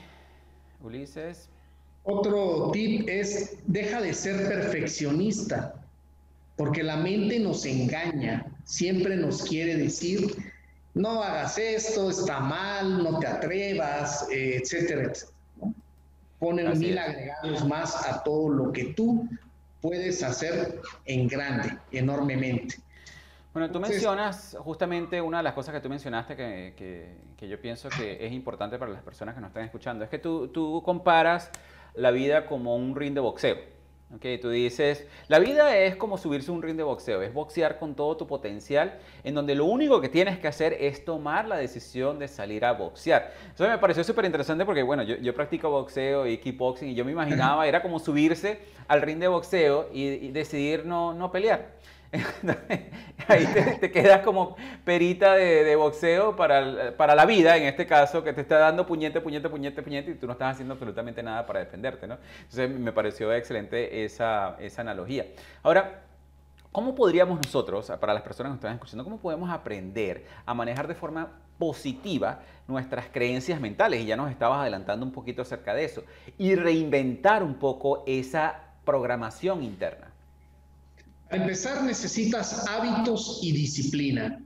Speaker 2: Ulises.
Speaker 1: Otro tip es, deja de ser perfeccionista, porque la mente nos engaña, siempre nos quiere decir, no hagas esto, está mal, no te atrevas, etcétera, etcétera. Ponen mil agregados más a todo lo que tú puedes hacer en grande, enormemente.
Speaker 2: Bueno, tú mencionas justamente una de las cosas que tú mencionaste que, yo pienso que es importante para las personas que nos están escuchando, es que tú, tú comparas la vida como un ring de boxeo. Okay, tú dices, la vida es como subirse un ring de boxeo, es boxear con todo tu potencial, en donde lo único que tienes que hacer es tomar la decisión de salir a boxear. Eso me pareció súper interesante porque, bueno, yo, yo, practico boxeo y kickboxing y yo me imaginaba, era como subirse al ring de boxeo y, y decidir no, no pelear. Ahí te, quedas como perita de, boxeo para, para, la vida, en este caso, que te está dando puñete, puñete, puñete, puñete, y tú no estás haciendo absolutamente nada para defenderte, ¿no? Entonces me pareció excelente esa, esa analogía. Ahora, ¿cómo podríamos nosotros, para las personas que nos están escuchando, cómo podemos aprender a manejar de forma positiva nuestras creencias mentales? Y ya nos estabas adelantando un poquito acerca de eso. Y reinventar un poco esa programación interna.
Speaker 1: Para empezar, necesitas hábitos y disciplina.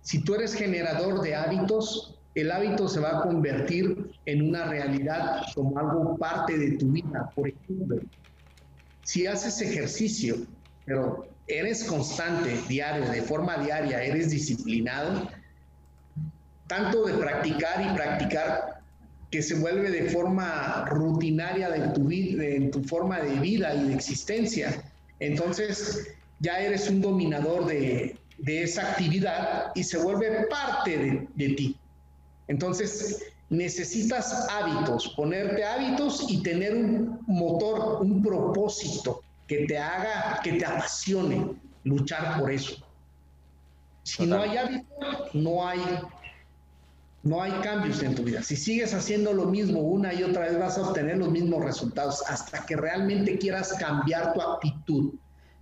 Speaker 1: Si tú eres generador de hábitos, el hábito se va a convertir en una realidad como algo parte de tu vida. Por ejemplo, si haces ejercicio, pero eres constante, diario, de forma diaria, eres disciplinado, tanto de practicar y practicar que se vuelve de forma rutinaria de tu, en tu forma de vida y de existencia. Entonces ya eres un dominador de, esa actividad y se vuelve parte de, ti. Entonces necesitas hábitos, ponerte hábitos y tener un motor, un propósito que te haga, que te apasione luchar por eso. Si no hay hábitos, no hay no hay cambios en tu vida. Si sigues haciendo lo mismo una y otra vez, vas a obtener los mismos resultados hasta que realmente quieras cambiar tu actitud.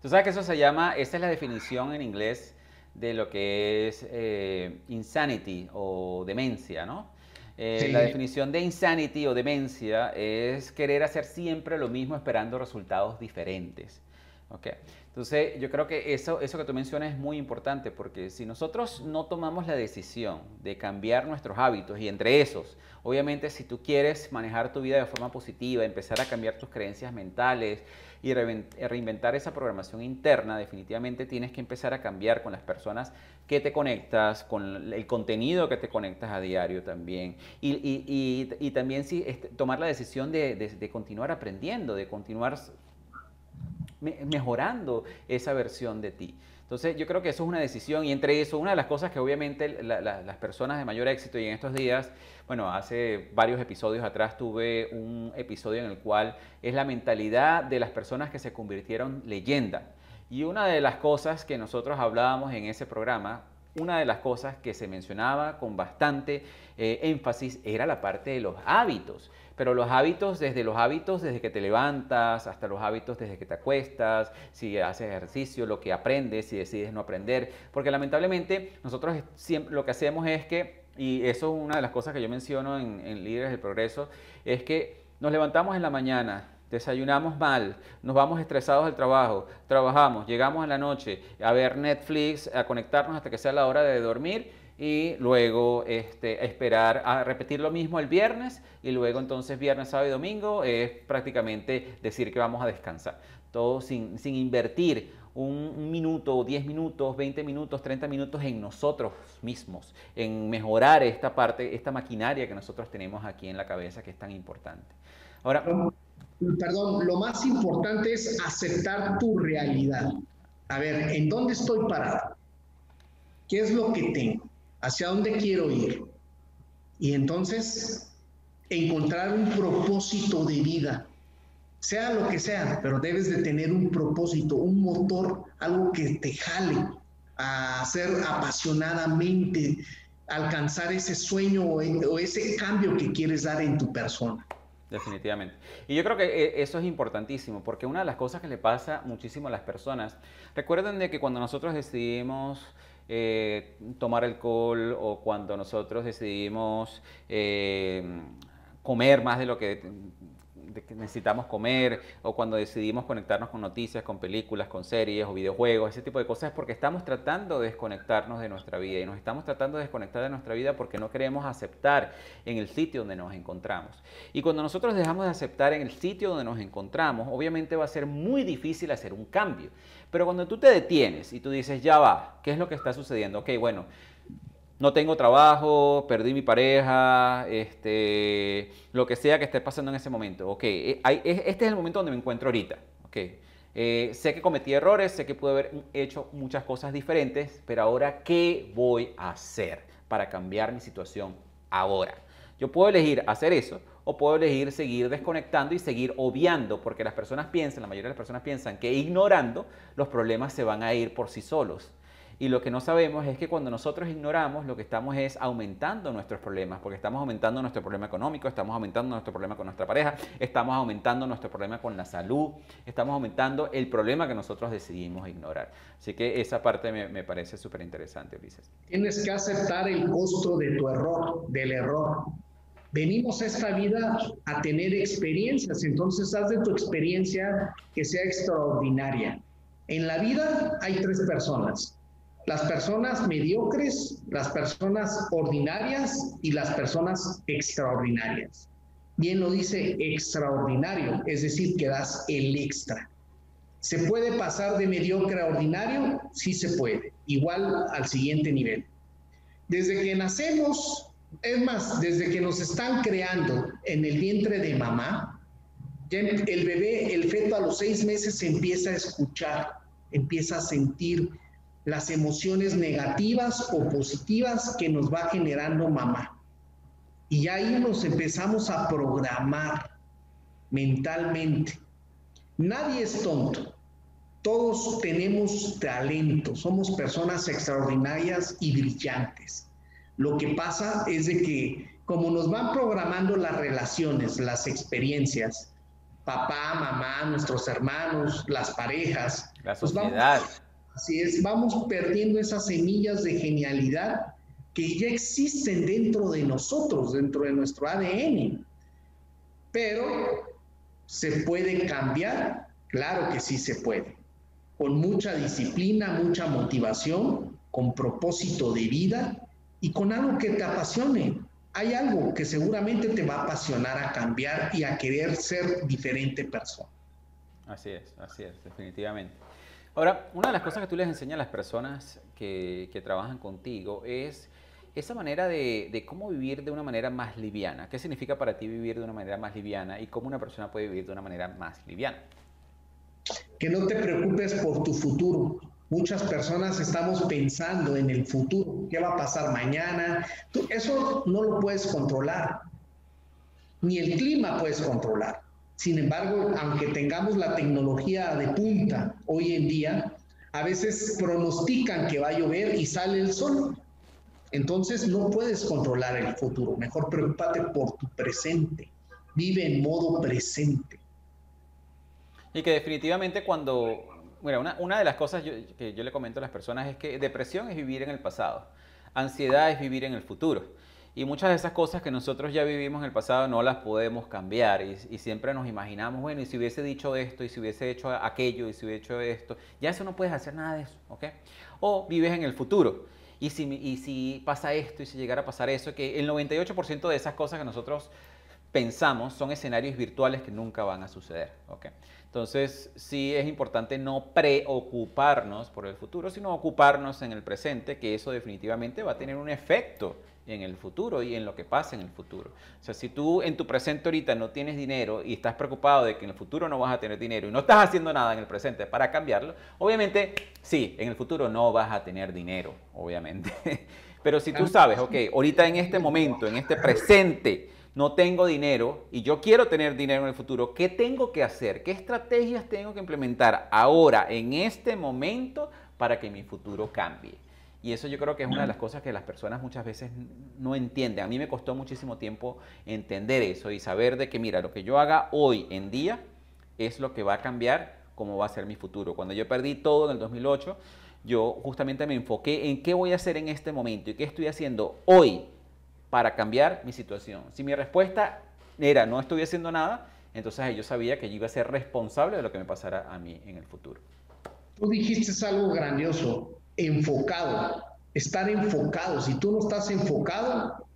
Speaker 2: Tú sabes que eso se llama, esa es la definición en inglés de lo que es eh, insanity o demencia, ¿no? Eh, la definición de insanity o demencia es querer hacer siempre lo mismo esperando resultados diferentes. Okay. Entonces, yo creo que eso, eso que tú mencionas es muy importante porque si nosotros no tomamos la decisión de cambiar nuestros hábitos y entre esos, obviamente si tú quieres manejar tu vida de forma positiva, empezar a cambiar tus creencias mentales y reinventar esa programación interna, definitivamente tienes que empezar a cambiar con las personas que te conectas, con el contenido que te conectas a diario también. Y, y, y, también este, tomar la decisión de, de, de continuar aprendiendo, de continuar mejorando esa versión de ti. Entonces yo creo que eso es una decisión y entre eso, una de las cosas que obviamente las personas de mayor éxito y en estos días, bueno, hace varios episodios atrás tuve un episodio en el cual es la mentalidad de las personas que se convirtieron leyenda. Y una de las cosas que nosotros hablábamos en ese programa, una de las cosas que se mencionaba con bastante eh, énfasis era la parte de los hábitos. Pero los hábitos, desde los hábitos desde que te levantas hasta los hábitos desde que te acuestas, si haces ejercicio, lo que aprendes, si decides no aprender. Porque lamentablemente nosotros siempre lo que hacemos es que, y eso es una de las cosas que yo menciono en, en Líderes del Progreso, es que nos levantamos en la mañana, desayunamos mal, nos vamos estresados del trabajo, trabajamos, llegamos en la noche a ver Netflix, a conectarnos hasta que sea la hora de dormir y luego este, esperar a repetir lo mismo el viernes y luego entonces viernes, sábado y domingo es prácticamente decir que vamos a descansar. Todo sin, sin invertir un, minuto, 10 minutos, 20 minutos, 30 minutos en nosotros mismos, en mejorar esta parte, esta maquinaria que nosotros tenemos aquí en la cabeza que es tan importante.
Speaker 1: Ahora, perdón, lo más importante es aceptar tu realidad. A ver, ¿en dónde estoy parado? ¿Qué es lo que tengo? Hacia dónde quiero ir. Y entonces encontrar un propósito de vida, sea lo que sea, pero debes de tener un propósito, un motor, algo que te jale a hacer apasionadamente, alcanzar ese sueño o ese cambio que quieres dar en tu persona.
Speaker 2: Definitivamente. Y yo creo que eh, eso es importantísimo, porque una de las cosas que le pasa muchísimo a las personas, recuerden de que cuando nosotros decidimos eh, tomar alcohol o cuando nosotros decidimos eh, comer más de lo que necesitamos comer o cuando decidimos conectarnos con noticias, con películas, con series o videojuegos, ese tipo de cosas, es porque estamos tratando de desconectarnos de nuestra vida y nos estamos tratando de desconectar de nuestra vida porque no queremos aceptar en el sitio donde nos encontramos. Y cuando nosotros dejamos de aceptar en el sitio donde nos encontramos, obviamente va a ser muy difícil hacer un cambio. Pero cuando tú te detienes y tú dices, ya va, ¿qué es lo que está sucediendo? Ok, bueno, no tengo trabajo, perdí mi pareja, este, lo que sea que esté pasando en ese momento. Ok, eh, este es el momento donde me encuentro ahorita. Okay. Eh, sé que cometí errores, sé que pude haber hecho muchas cosas diferentes, pero ahora, ¿qué voy a hacer para cambiar mi situación ahora? Yo puedo elegir hacer eso o puedo elegir seguir desconectando y seguir obviando, porque las personas piensan, la mayoría de las personas piensan que ignorando los problemas se van a ir por sí solos. Y lo que no sabemos es que cuando nosotros ignoramos, lo que estamos es aumentando nuestros problemas, porque estamos aumentando nuestro problema económico, estamos aumentando nuestro problema con nuestra pareja, estamos aumentando nuestro problema con la salud, estamos aumentando el problema que nosotros decidimos ignorar. Así que esa parte me, parece súper interesante, Ulises.
Speaker 1: Tienes que aceptar el costo de tu error, del error. Venimos a esta vida a tener experiencias, entonces haz de tu experiencia que sea extraordinaria. En la vida hay tres personas, las personas mediocres, las personas ordinarias y las personas extraordinarias. Bien lo dice extraordinario, es decir, que das el extra. ¿Se puede pasar de mediocre a ordinario? Sí se puede, igual al siguiente nivel. Desde que nacemos, es más, desde que nos están creando en el vientre de mamá, el bebé, el feto a los seis meses empieza a escuchar, empieza a sentir las emociones negativas o positivas que nos va generando mamá. Y ahí nos empezamos a programar mentalmente. Nadie es tonto. Todos tenemos talento, somos personas extraordinarias y brillantes. Lo que pasa es de que como nos van programando las relaciones, las experiencias, papá, mamá, nuestros hermanos, las parejas,
Speaker 2: la pues sociedad.
Speaker 1: así es, vamos perdiendo esas semillas de genialidad que ya existen dentro de nosotros, dentro de nuestro ADN. Pero, ¿se puede cambiar? Claro que sí se puede con mucha disciplina, mucha motivación, con propósito de vida y con algo que te apasione. Hay algo que seguramente te va a apasionar a cambiar y a querer ser diferente persona.
Speaker 2: Así es, así es, definitivamente. Ahora, una de las cosas que tú les enseñas a las personas que, trabajan contigo es esa manera de, de, cómo vivir de una manera más liviana. ¿Qué significa para ti vivir de una manera más liviana y cómo una persona puede vivir de una manera más liviana?
Speaker 1: que no te preocupes por tu futuro. Muchas personas estamos pensando en el futuro, qué va a pasar mañana. eso no lo puedes controlar, ni el clima puedes controlar. Sin embargo, aunque tengamos la tecnología de punta hoy en día, a veces pronostican que va a llover y sale el sol. Entonces no puedes controlar el futuro. Mejor preocúpate por tu presente. Vive en modo presente.
Speaker 2: Y que definitivamente cuando, una, una de las cosas que yo le comento a las personas es que depresión es vivir en el pasado, ansiedad es vivir en el futuro. Y muchas de esas cosas que nosotros ya vivimos en el pasado no las podemos cambiar y, siempre nos imaginamos, bueno, y si hubiese dicho esto, y si hubiese hecho aquello, y si hubiese hecho esto, ya eso no puedes hacer nada de eso, ¿ok? O vives en el futuro. Y si, y si pasa esto, y si llegara a pasar eso, que el 98% de esas cosas que nosotros pensamos son escenarios virtuales que nunca van a suceder, ¿ok? Entonces, sí es importante no preocuparnos por el futuro, sino ocuparnos en el presente, que eso definitivamente va a tener un efecto en el futuro y en lo que pasa en el futuro. O sea, si tú en tu presente ahorita no tienes dinero y estás preocupado de que en el futuro no vas a tener dinero y no estás haciendo nada en el presente para cambiarlo, obviamente sí, en el futuro no vas a tener dinero, obviamente. Pero si tú sabes, ok, ahorita en este momento, en este presente, no tengo dinero y yo quiero tener dinero en el futuro, ¿qué tengo que hacer? ¿Qué estrategias tengo que implementar ahora, en este momento, para que mi futuro cambie? Y eso yo creo que es una de las cosas que las personas muchas veces no entienden. A mí me costó muchísimo tiempo entender eso y saber de que, mira, lo que yo haga hoy en día es lo que va a cambiar cómo va a ser mi futuro. Cuando yo perdí todo en el 2008, yo justamente me enfoqué en qué voy a hacer en este momento y qué estoy haciendo hoy para cambiar mi situación. Si mi respuesta era no estoy haciendo nada, entonces yo sabía que yo iba a ser responsable de lo que me pasara a mí en el futuro.
Speaker 1: Tú dijiste algo grandioso, enfocado, estar enfocado. Si tú no estás enfocado,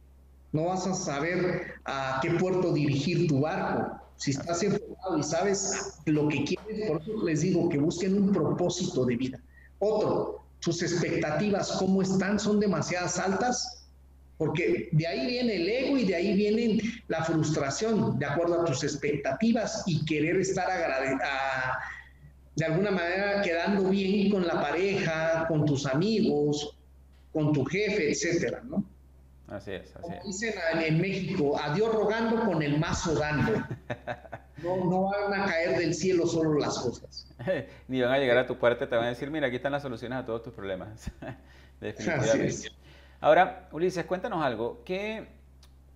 Speaker 1: no vas a saber a qué puerto dirigir tu barco. Si estás enfocado y sabes lo que quieres, por eso les digo que busquen un propósito de vida. Otro, sus expectativas, ¿cómo están? ¿Son demasiadas altas? Porque de ahí viene el ego y de ahí viene la frustración, de acuerdo a tus expectativas y querer estar de alguna manera quedando bien con la pareja, con tus amigos, con tu jefe, etcétera, ¿no?
Speaker 2: Así es, así es.
Speaker 1: Dicen en México, a Dios rogando con el mazo dando. No, no van a caer del cielo solo las cosas.
Speaker 2: Ni van a llegar a tu puerta, te van a decir, mira, aquí están las soluciones a todos tus problemas. Definitivamente. Ahora, Ulises, cuéntanos algo. ¿Qué,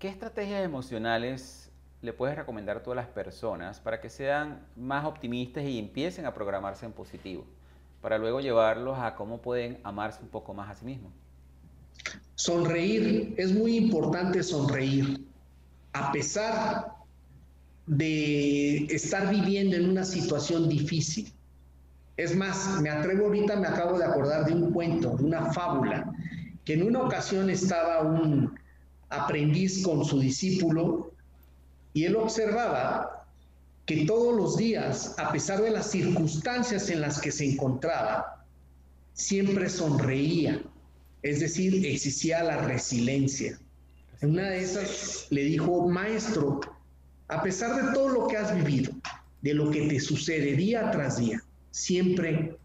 Speaker 2: estrategias emocionales le puedes recomendar a todas las personas para que sean más optimistas y empiecen a programarse en positivo? Para luego llevarlos a cómo pueden amarse un poco más a sí mismos.
Speaker 1: Sonreír, es muy importante sonreír. A pesar de estar viviendo en una situación difícil, Es más, me atrevo ahorita, me acabo de acordar de un cuento, de una fábula, que en una ocasión estaba un aprendiz con su discípulo y él observaba que todos los días, a pesar de las circunstancias en las que se encontraba, siempre sonreía, es decir, existía la resiliencia. En una de esas le dijo, maestro, a pesar de todo lo que has vivido, de lo que te sucede día tras día, siempre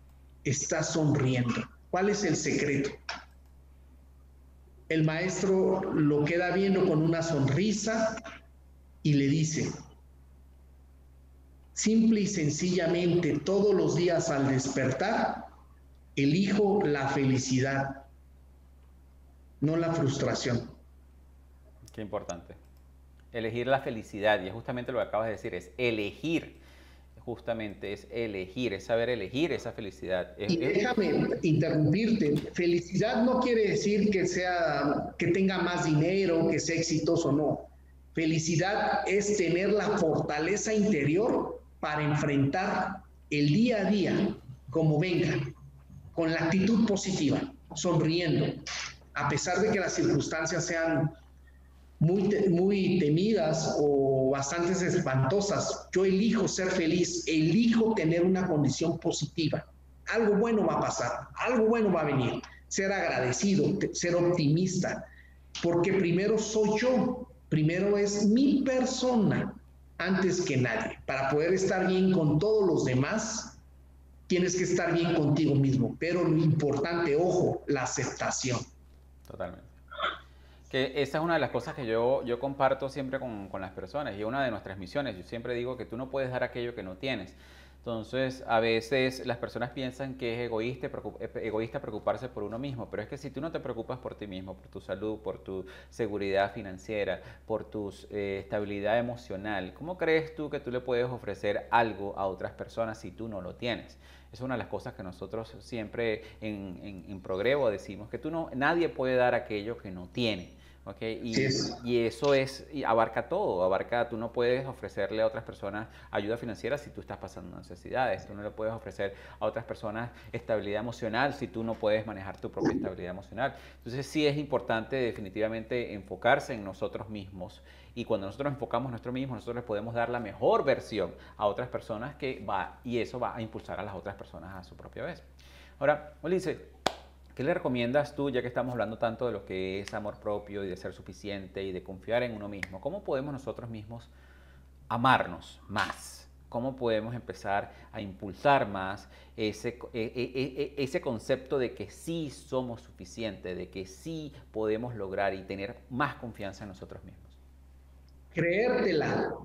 Speaker 1: estás sonriendo. ¿Cuál es el secreto? El maestro lo queda viendo con una sonrisa y le dice, simple y sencillamente todos los días al despertar, elijo la felicidad, no la frustración.
Speaker 2: Qué importante. Elegir la felicidad, y es justamente lo que acabas de decir, es elegir justamente es elegir, es saber elegir esa felicidad.
Speaker 1: Y déjame interrumpirte, felicidad no quiere decir que sea que tenga más dinero, que sea exitoso, no. Felicidad es tener la fortaleza interior para enfrentar el día a día como venga, con la actitud positiva, sonriendo, a pesar de que las circunstancias sean muy, muy temidas o bastante espantosas. Yo elijo ser feliz, elijo tener una condición positiva. Algo bueno va a pasar, algo bueno va a venir. Ser agradecido, ser optimista, porque primero soy yo, primero es mi persona antes que nadie. Para poder estar bien con todos los demás, tienes que estar bien contigo mismo. Pero lo importante, ojo, la aceptación.
Speaker 2: Totalmente. Esa es una de las cosas que yo, yo comparto siempre con, con las personas y una de nuestras misiones. Yo siempre digo que tú no puedes dar aquello que no tienes. Entonces, a veces las personas piensan que es egoísta, eh, egoísta preocuparse por uno mismo, pero es que si tú no te preocupas por ti mismo, por tu salud, por tu seguridad financiera, por tu eh, estabilidad emocional, ¿cómo crees tú que tú le puedes ofrecer algo a otras personas si tú no lo tienes? Es una de las cosas que nosotros siempre en, en, en Progrevo decimos, que tú no, nadie puede dar aquello que no tiene. Okay, y, eso es, y abarca todo, abarca, tú no puedes ofrecerle a otras personas ayuda financiera si tú estás pasando necesidades, tú no le puedes ofrecer a otras personas estabilidad emocional si tú no puedes manejar tu propia estabilidad emocional. Entonces sí es importante definitivamente enfocarse en nosotros mismos y cuando nosotros enfocamos en nosotros mismos, nosotros les podemos dar la mejor versión a otras personas que va, y eso va a impulsar a las otras personas a su propia vez. Ahora, Ulises, ¿Qué le recomiendas tú, ya que estamos hablando tanto de lo que es amor propio y de ser suficiente y de confiar en uno mismo? ¿Cómo podemos nosotros mismos amarnos más? ¿Cómo podemos empezar a impulsar más ese, e, e, e, ese concepto de que sí somos suficientes, de que sí podemos lograr y tener más confianza en nosotros mismos?
Speaker 1: Creértela.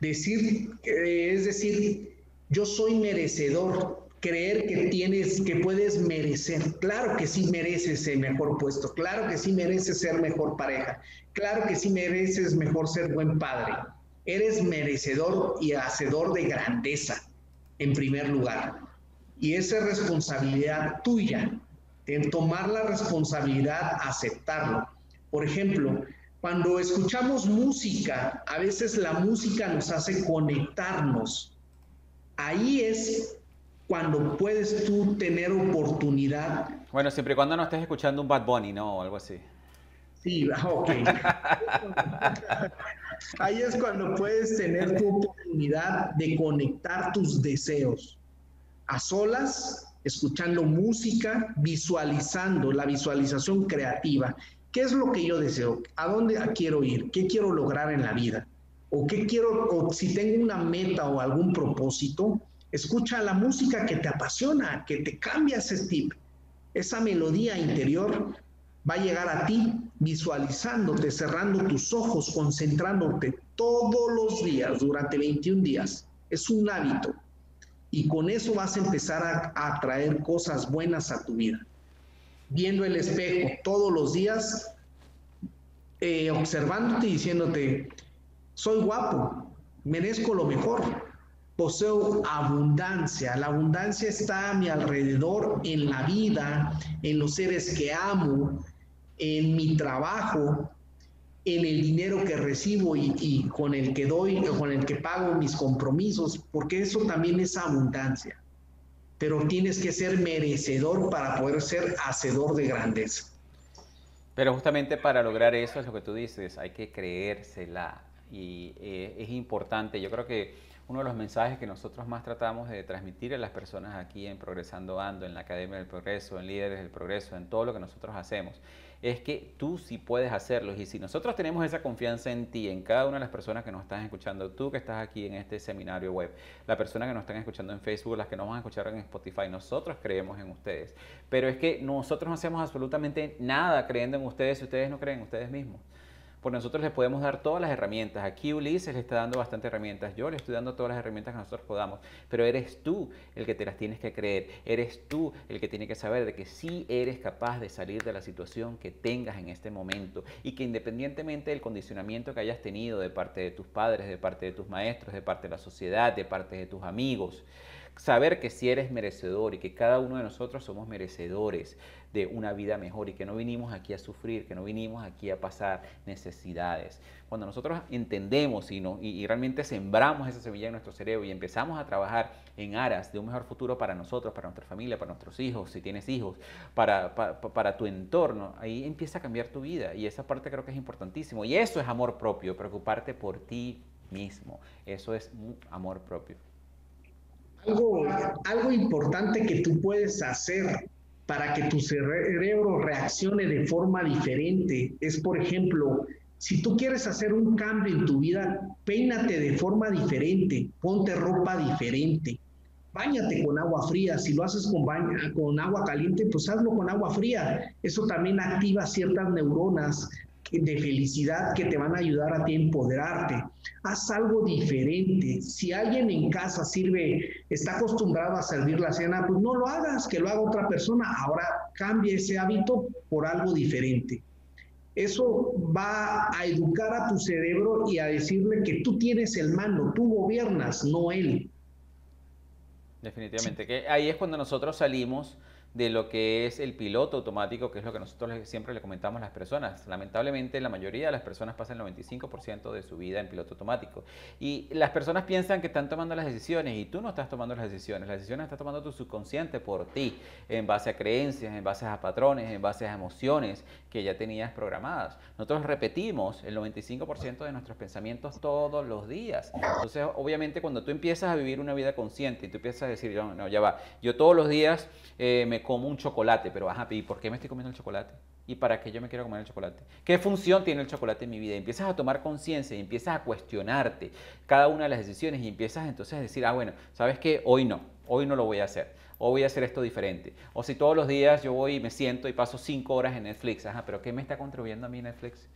Speaker 1: Decir, es decir, yo soy merecedor creer que tienes, que puedes merecer. Claro que sí mereces el mejor puesto, claro que sí mereces ser mejor pareja, claro que sí mereces mejor ser buen padre. Eres merecedor y hacedor de grandeza, en primer lugar. Y esa es responsabilidad tuya, en tomar la responsabilidad, aceptarlo. Por ejemplo, cuando escuchamos música, a veces la música nos hace conectarnos. Ahí es cuando puedes tú tener oportunidad.
Speaker 2: Bueno, siempre y cuando no estés escuchando un Bad Bunny, ¿no? O algo así.
Speaker 1: Sí, ok. Ahí es cuando puedes tener tu oportunidad de conectar tus deseos a solas, escuchando música, visualizando la visualización creativa. ¿Qué es lo que yo deseo? ¿A dónde quiero ir? ¿Qué quiero lograr en la vida? ¿O qué quiero, o si tengo una meta o algún propósito, Escucha la música que te apasiona, que te cambia ese tip. Esa melodía interior va a llegar a ti visualizándote, cerrando tus ojos, concentrándote todos los días durante 21 días. Es un hábito. Y con eso vas a empezar a, atraer cosas buenas a tu vida. Viendo el espejo todos los días, eh, observándote y diciéndote, soy guapo, merezco lo mejor, poseo abundancia. La abundancia está a mi alrededor en la vida, en los seres que amo, en mi trabajo, en el dinero que recibo y, con el que doy, con el que pago mis compromisos, porque eso también es abundancia. pero tienes que ser merecedor para poder ser hacedor de grandes.
Speaker 2: Pero justamente para lograr eso es lo que tú dices, hay que creérsela y eh, es importante. Yo creo que uno de los mensajes que nosotros más tratamos de transmitir a las personas aquí en Progresando Ando, en la Academia del Progreso, en Líderes del Progreso, en todo lo que nosotros hacemos, es que tú sí puedes hacerlo. Y si nosotros tenemos esa confianza en ti, en cada una de las personas que nos están escuchando, tú que estás aquí en este seminario web, la persona que nos están escuchando en Facebook, las que nos van a escuchar en Spotify, nosotros creemos en ustedes. Pero es que nosotros no hacemos absolutamente nada creyendo en ustedes si ustedes no creen en ustedes mismos. Porque nosotros les podemos dar todas las herramientas. Aquí Ulises le está dando bastantes herramientas. Yo le estoy dando todas las herramientas que nosotros podamos. Pero eres tú el que te las tienes que creer. Eres tú el que tiene que saber de que sí eres capaz de salir de la situación que tengas en este momento. Y que independientemente del condicionamiento que hayas tenido de parte de tus padres, de parte de tus maestros, de parte de la sociedad, de parte de tus amigos, saber que si eres merecedor y que cada uno de nosotros somos merecedores de una vida mejor y que no vinimos aquí a sufrir, que no vinimos aquí a pasar necesidades. Cuando nosotros entendemos y, no, y, realmente sembramos esa semilla en nuestro cerebro y empezamos a trabajar en aras de un mejor futuro para nosotros, para nuestra familia, para nuestros hijos, si tienes hijos, para, para, para tu entorno, ahí empieza a cambiar tu vida y esa parte creo que es importantísimo. Y eso es amor propio, preocuparte por ti mismo. Eso es amor propio.
Speaker 1: Algo, algo importante que tú puedes hacer para que tu cerebro reaccione de forma diferente es, por ejemplo, si tú quieres hacer un cambio en tu vida, peínate de forma diferente, ponte ropa diferente, Báñate con agua fría. Si lo haces con, con agua caliente, pues hazlo con agua fría. Eso también activa ciertas neuronas de felicidad que te van a ayudar a ti a empoderarte. Haz algo diferente. Si alguien en casa sirve, está acostumbrado a servir la cena, pues no lo hagas, que lo haga otra persona. Ahora cambia ese hábito por algo diferente. Eso va a educar a tu cerebro y a decirle que tú tienes el mando, tú gobiernas, no él.
Speaker 2: Definitivamente, ahí es cuando nosotros salimos de lo que es el piloto automático, que es lo que nosotros siempre le comentamos a las personas. Lamentablemente, la mayoría de las personas pasan el 95% de su vida en piloto automático. Y las personas piensan que están tomando las decisiones y tú no estás tomando las decisiones. Las decisiones estás tomando tu subconsciente por ti, en base a creencias, en base a patrones, en base a emociones que ya tenías programadas. Nosotros repetimos el 95% de nuestros pensamientos todos los días. Entonces, obviamente, cuando tú empiezas a vivir una vida consciente y tú empiezas a decir, no, no ya va, yo todos los días eh, me como un chocolate, pero ajá, ¿y por qué me estoy comiendo el chocolate? ¿Y para qué yo me quiero comer el chocolate? ¿Qué función tiene el chocolate en mi vida? empiezas a tomar conciencia y empiezas a cuestionarte cada una de las decisiones y empiezas entonces a decir, ah, bueno, ¿sabes qué? Hoy no, hoy no lo voy a hacer. O voy a hacer esto diferente. O si todos los días yo voy y me siento y paso cinco horas en Netflix, ajá, pero ¿qué me está contribuyendo a mí Netflix?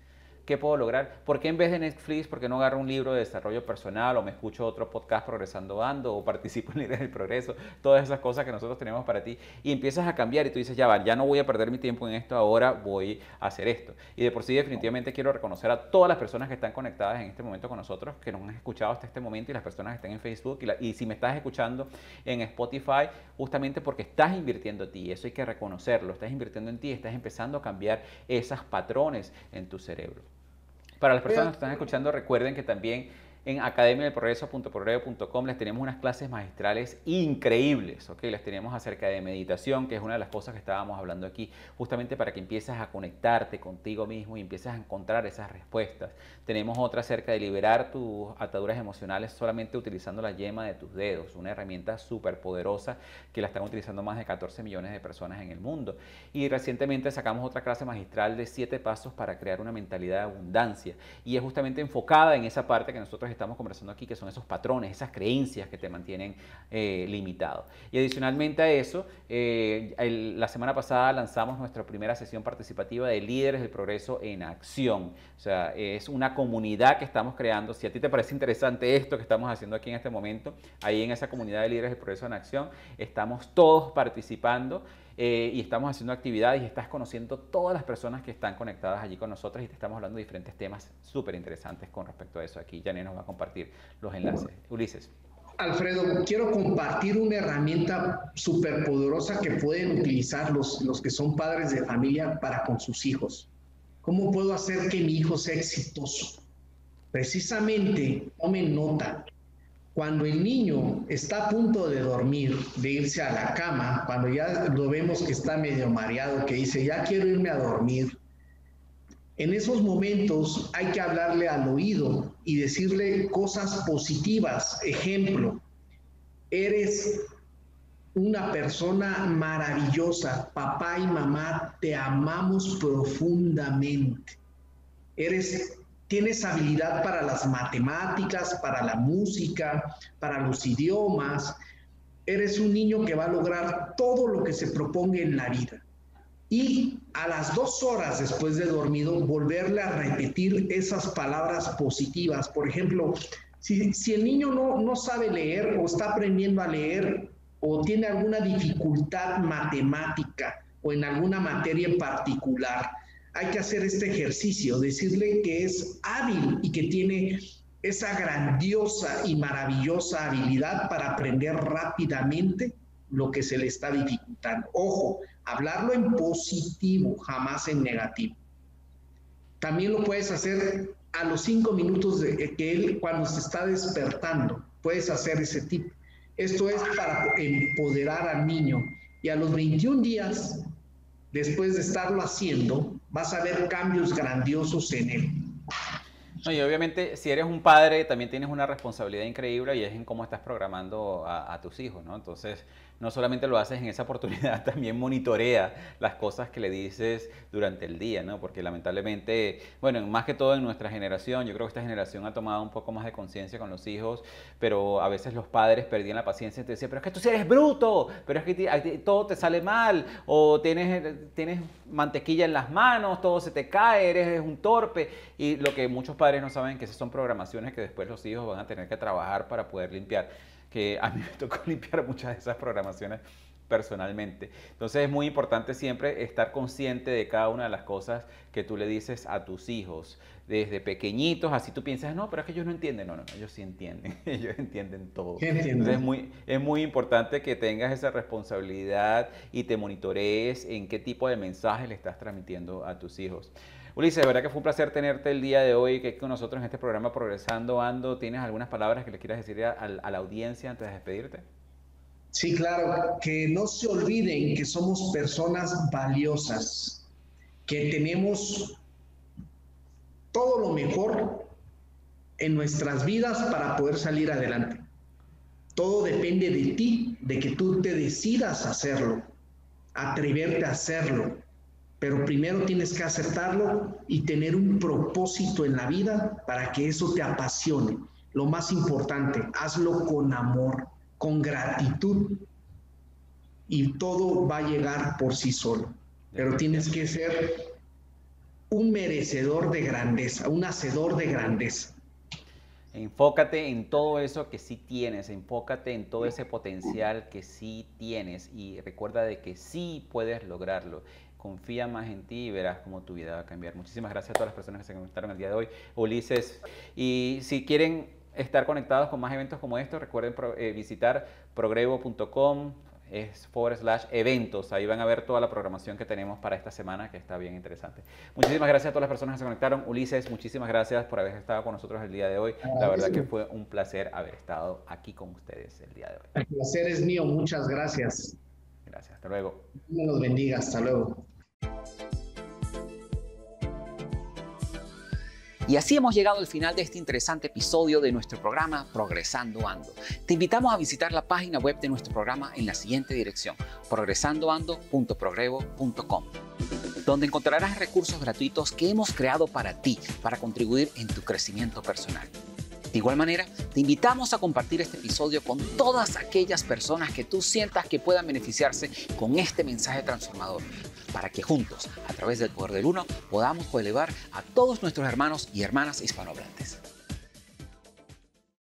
Speaker 2: ¿Qué puedo lograr? ¿Por qué en vez de Netflix, por qué no agarro un libro de desarrollo personal o me escucho otro podcast progresando ando o participo en Líderes del Progreso? Todas esas cosas que nosotros tenemos para ti y empiezas a cambiar y tú dices, ya va, ya no voy a perder mi tiempo en esto, ahora voy a hacer esto. Y de por sí definitivamente quiero reconocer a todas las personas que están conectadas en este momento con nosotros, que nos han escuchado hasta este momento y las personas que están en Facebook y, y si me estás escuchando en Spotify, justamente porque estás invirtiendo en ti, eso hay que reconocerlo, estás invirtiendo en ti, estás empezando a cambiar esos patrones en tu cerebro. Para las personas que están escuchando, recuerden que también en academiadelprogreso.progreso.com les tenemos unas clases magistrales increíbles, ¿ok? Les tenemos acerca de meditación, que es una de las cosas que estábamos hablando aquí, justamente para que empieces a conectarte contigo mismo y empieces a encontrar esas respuestas. Tenemos otra acerca de liberar tus ataduras emocionales solamente utilizando la yema de tus dedos, una herramienta súper poderosa que la están utilizando más de 14 millones de personas en el mundo. Y recientemente sacamos otra clase magistral de 7 pasos para crear una mentalidad de abundancia y es justamente enfocada en esa parte que nosotros estamos conversando aquí, que son esos patrones, esas creencias que te mantienen eh, limitado. Y adicionalmente a eso, eh, la semana pasada lanzamos nuestra primera sesión participativa de líderes del progreso en acción. O sea, es una comunidad que estamos creando. Si a ti te parece interesante esto que estamos haciendo aquí en este momento, ahí en esa comunidad de líderes del progreso en acción, estamos todos participando. Eh, y estamos haciendo actividades y estás conociendo todas las personas que están conectadas allí con nosotros y te estamos hablando de diferentes temas súper interesantes con respecto a eso. Aquí Janet nos va a compartir los enlaces. Ulises.
Speaker 1: Alfredo, quiero compartir una herramienta súper poderosa que pueden utilizar los, los que son padres de familia para con sus hijos. ¿Cómo puedo hacer que mi hijo sea exitoso? Precisamente, tomen nota, Cuando el niño está a punto de dormir, de irse a la cama, cuando ya lo vemos que está medio mareado, que dice, ya quiero irme a dormir, en esos momentos hay que hablarle al oído y decirle cosas positivas. Ejemplo, eres una persona maravillosa, papá y mamá, te amamos profundamente. Eres tienes habilidad para las matemáticas, para la música, para los idiomas. Eres un niño que va a lograr todo lo que se proponga en la vida. Y a las dos horas después de dormido, volverle a repetir esas palabras positivas. Por ejemplo, si, si el niño no, no sabe leer o está aprendiendo a leer o tiene alguna dificultad matemática o en alguna materia en particular, hay que hacer este ejercicio, decirle que es hábil y que tiene esa grandiosa y maravillosa habilidad para aprender rápidamente lo que se le está dificultando. Ojo, hablarlo en positivo, jamás en negativo. También lo puedes hacer a los cinco minutos de que él, cuando se está despertando, puedes hacer ese tipo. Esto es para empoderar al niño. Y a los 21 días, después de estarlo haciendo, vas a ver cambios grandiosos en él.
Speaker 2: y obviamente si eres un padre también tienes una responsabilidad increíble y es en cómo estás programando a, a tus hijos, ¿no? Entonces, no solamente lo haces en esa oportunidad, también monitorea las cosas que le dices durante el día, ¿no? Porque lamentablemente, bueno, más que todo en nuestra generación, yo creo que esta generación ha tomado un poco más de conciencia con los hijos, pero a veces los padres perdían la paciencia y te decían, pero es que tú sí eres bruto, pero es que todo te sale mal, o tienes, tienes mantequilla en las manos, todo se te cae, eres un torpe, y lo que muchos padres no saben que esas son programaciones que después los hijos van a tener que trabajar para poder limpiar que a mí me tocó limpiar muchas de esas programaciones personalmente. Entonces es muy importante siempre estar consciente de cada una de las cosas que tú le dices a tus hijos, desde pequeñitos, así tú piensas, no, pero es que ellos no entienden, no, no, ellos sí entienden, ellos entienden todo. Entonces es muy, es muy importante que tengas esa responsabilidad y te monitorees en qué tipo de mensaje le estás transmitiendo a tus hijos. Ulises, de verdad que fue un placer tenerte el día de hoy, que con nosotros en este programa Progresando Ando. ¿Tienes algunas palabras que le quieras decir a, la audiencia antes de despedirte?
Speaker 1: Sí, claro, que no se olviden que somos personas valiosas, que tenemos todo lo mejor en nuestras vidas para poder salir adelante. Todo depende de ti, de que tú te decidas hacerlo, atreverte a hacerlo, pero primero tienes que aceptarlo y tener un propósito en la vida para que eso te apasione. Lo más importante, hazlo con amor, con gratitud y todo va a llegar por sí solo. Pero tienes que ser un merecedor de grandeza, un hacedor de grandeza.
Speaker 2: Enfócate en todo eso que sí tienes, enfócate en todo ese potencial que sí tienes y recuerda de que sí puedes lograrlo confía más en ti y verás cómo tu vida va a cambiar. Muchísimas gracias a todas las personas que se conectaron el día de hoy. Ulises, y si quieren estar conectados con más eventos como estos, recuerden eh, visitar progrevo.com es forward slash eventos. Ahí van a ver toda la programación que tenemos para esta semana, que está bien interesante. Muchísimas gracias a todas las personas que se conectaron. Ulises, muchísimas gracias por haber estado con nosotros el día de hoy. La verdad que fue un placer haber estado aquí con ustedes el día de hoy.
Speaker 1: El placer es mío. Muchas gracias.
Speaker 2: Gracias. Hasta luego.
Speaker 1: Dios los bendiga. Hasta luego.
Speaker 4: Y así hemos llegado al final de este interesante episodio de nuestro programa Progresando Ando. Te invitamos a visitar la página web de nuestro programa en la siguiente dirección, progresandoando.progrevo.com, donde encontrarás recursos gratuitos que hemos creado para ti, para contribuir en tu crecimiento personal. De igual manera, te invitamos a compartir este episodio con todas aquellas personas que tú sientas que puedan beneficiarse con este mensaje transformador para que juntos, a través del poder del uno, podamos elevar a todos nuestros hermanos y hermanas hispanohablantes.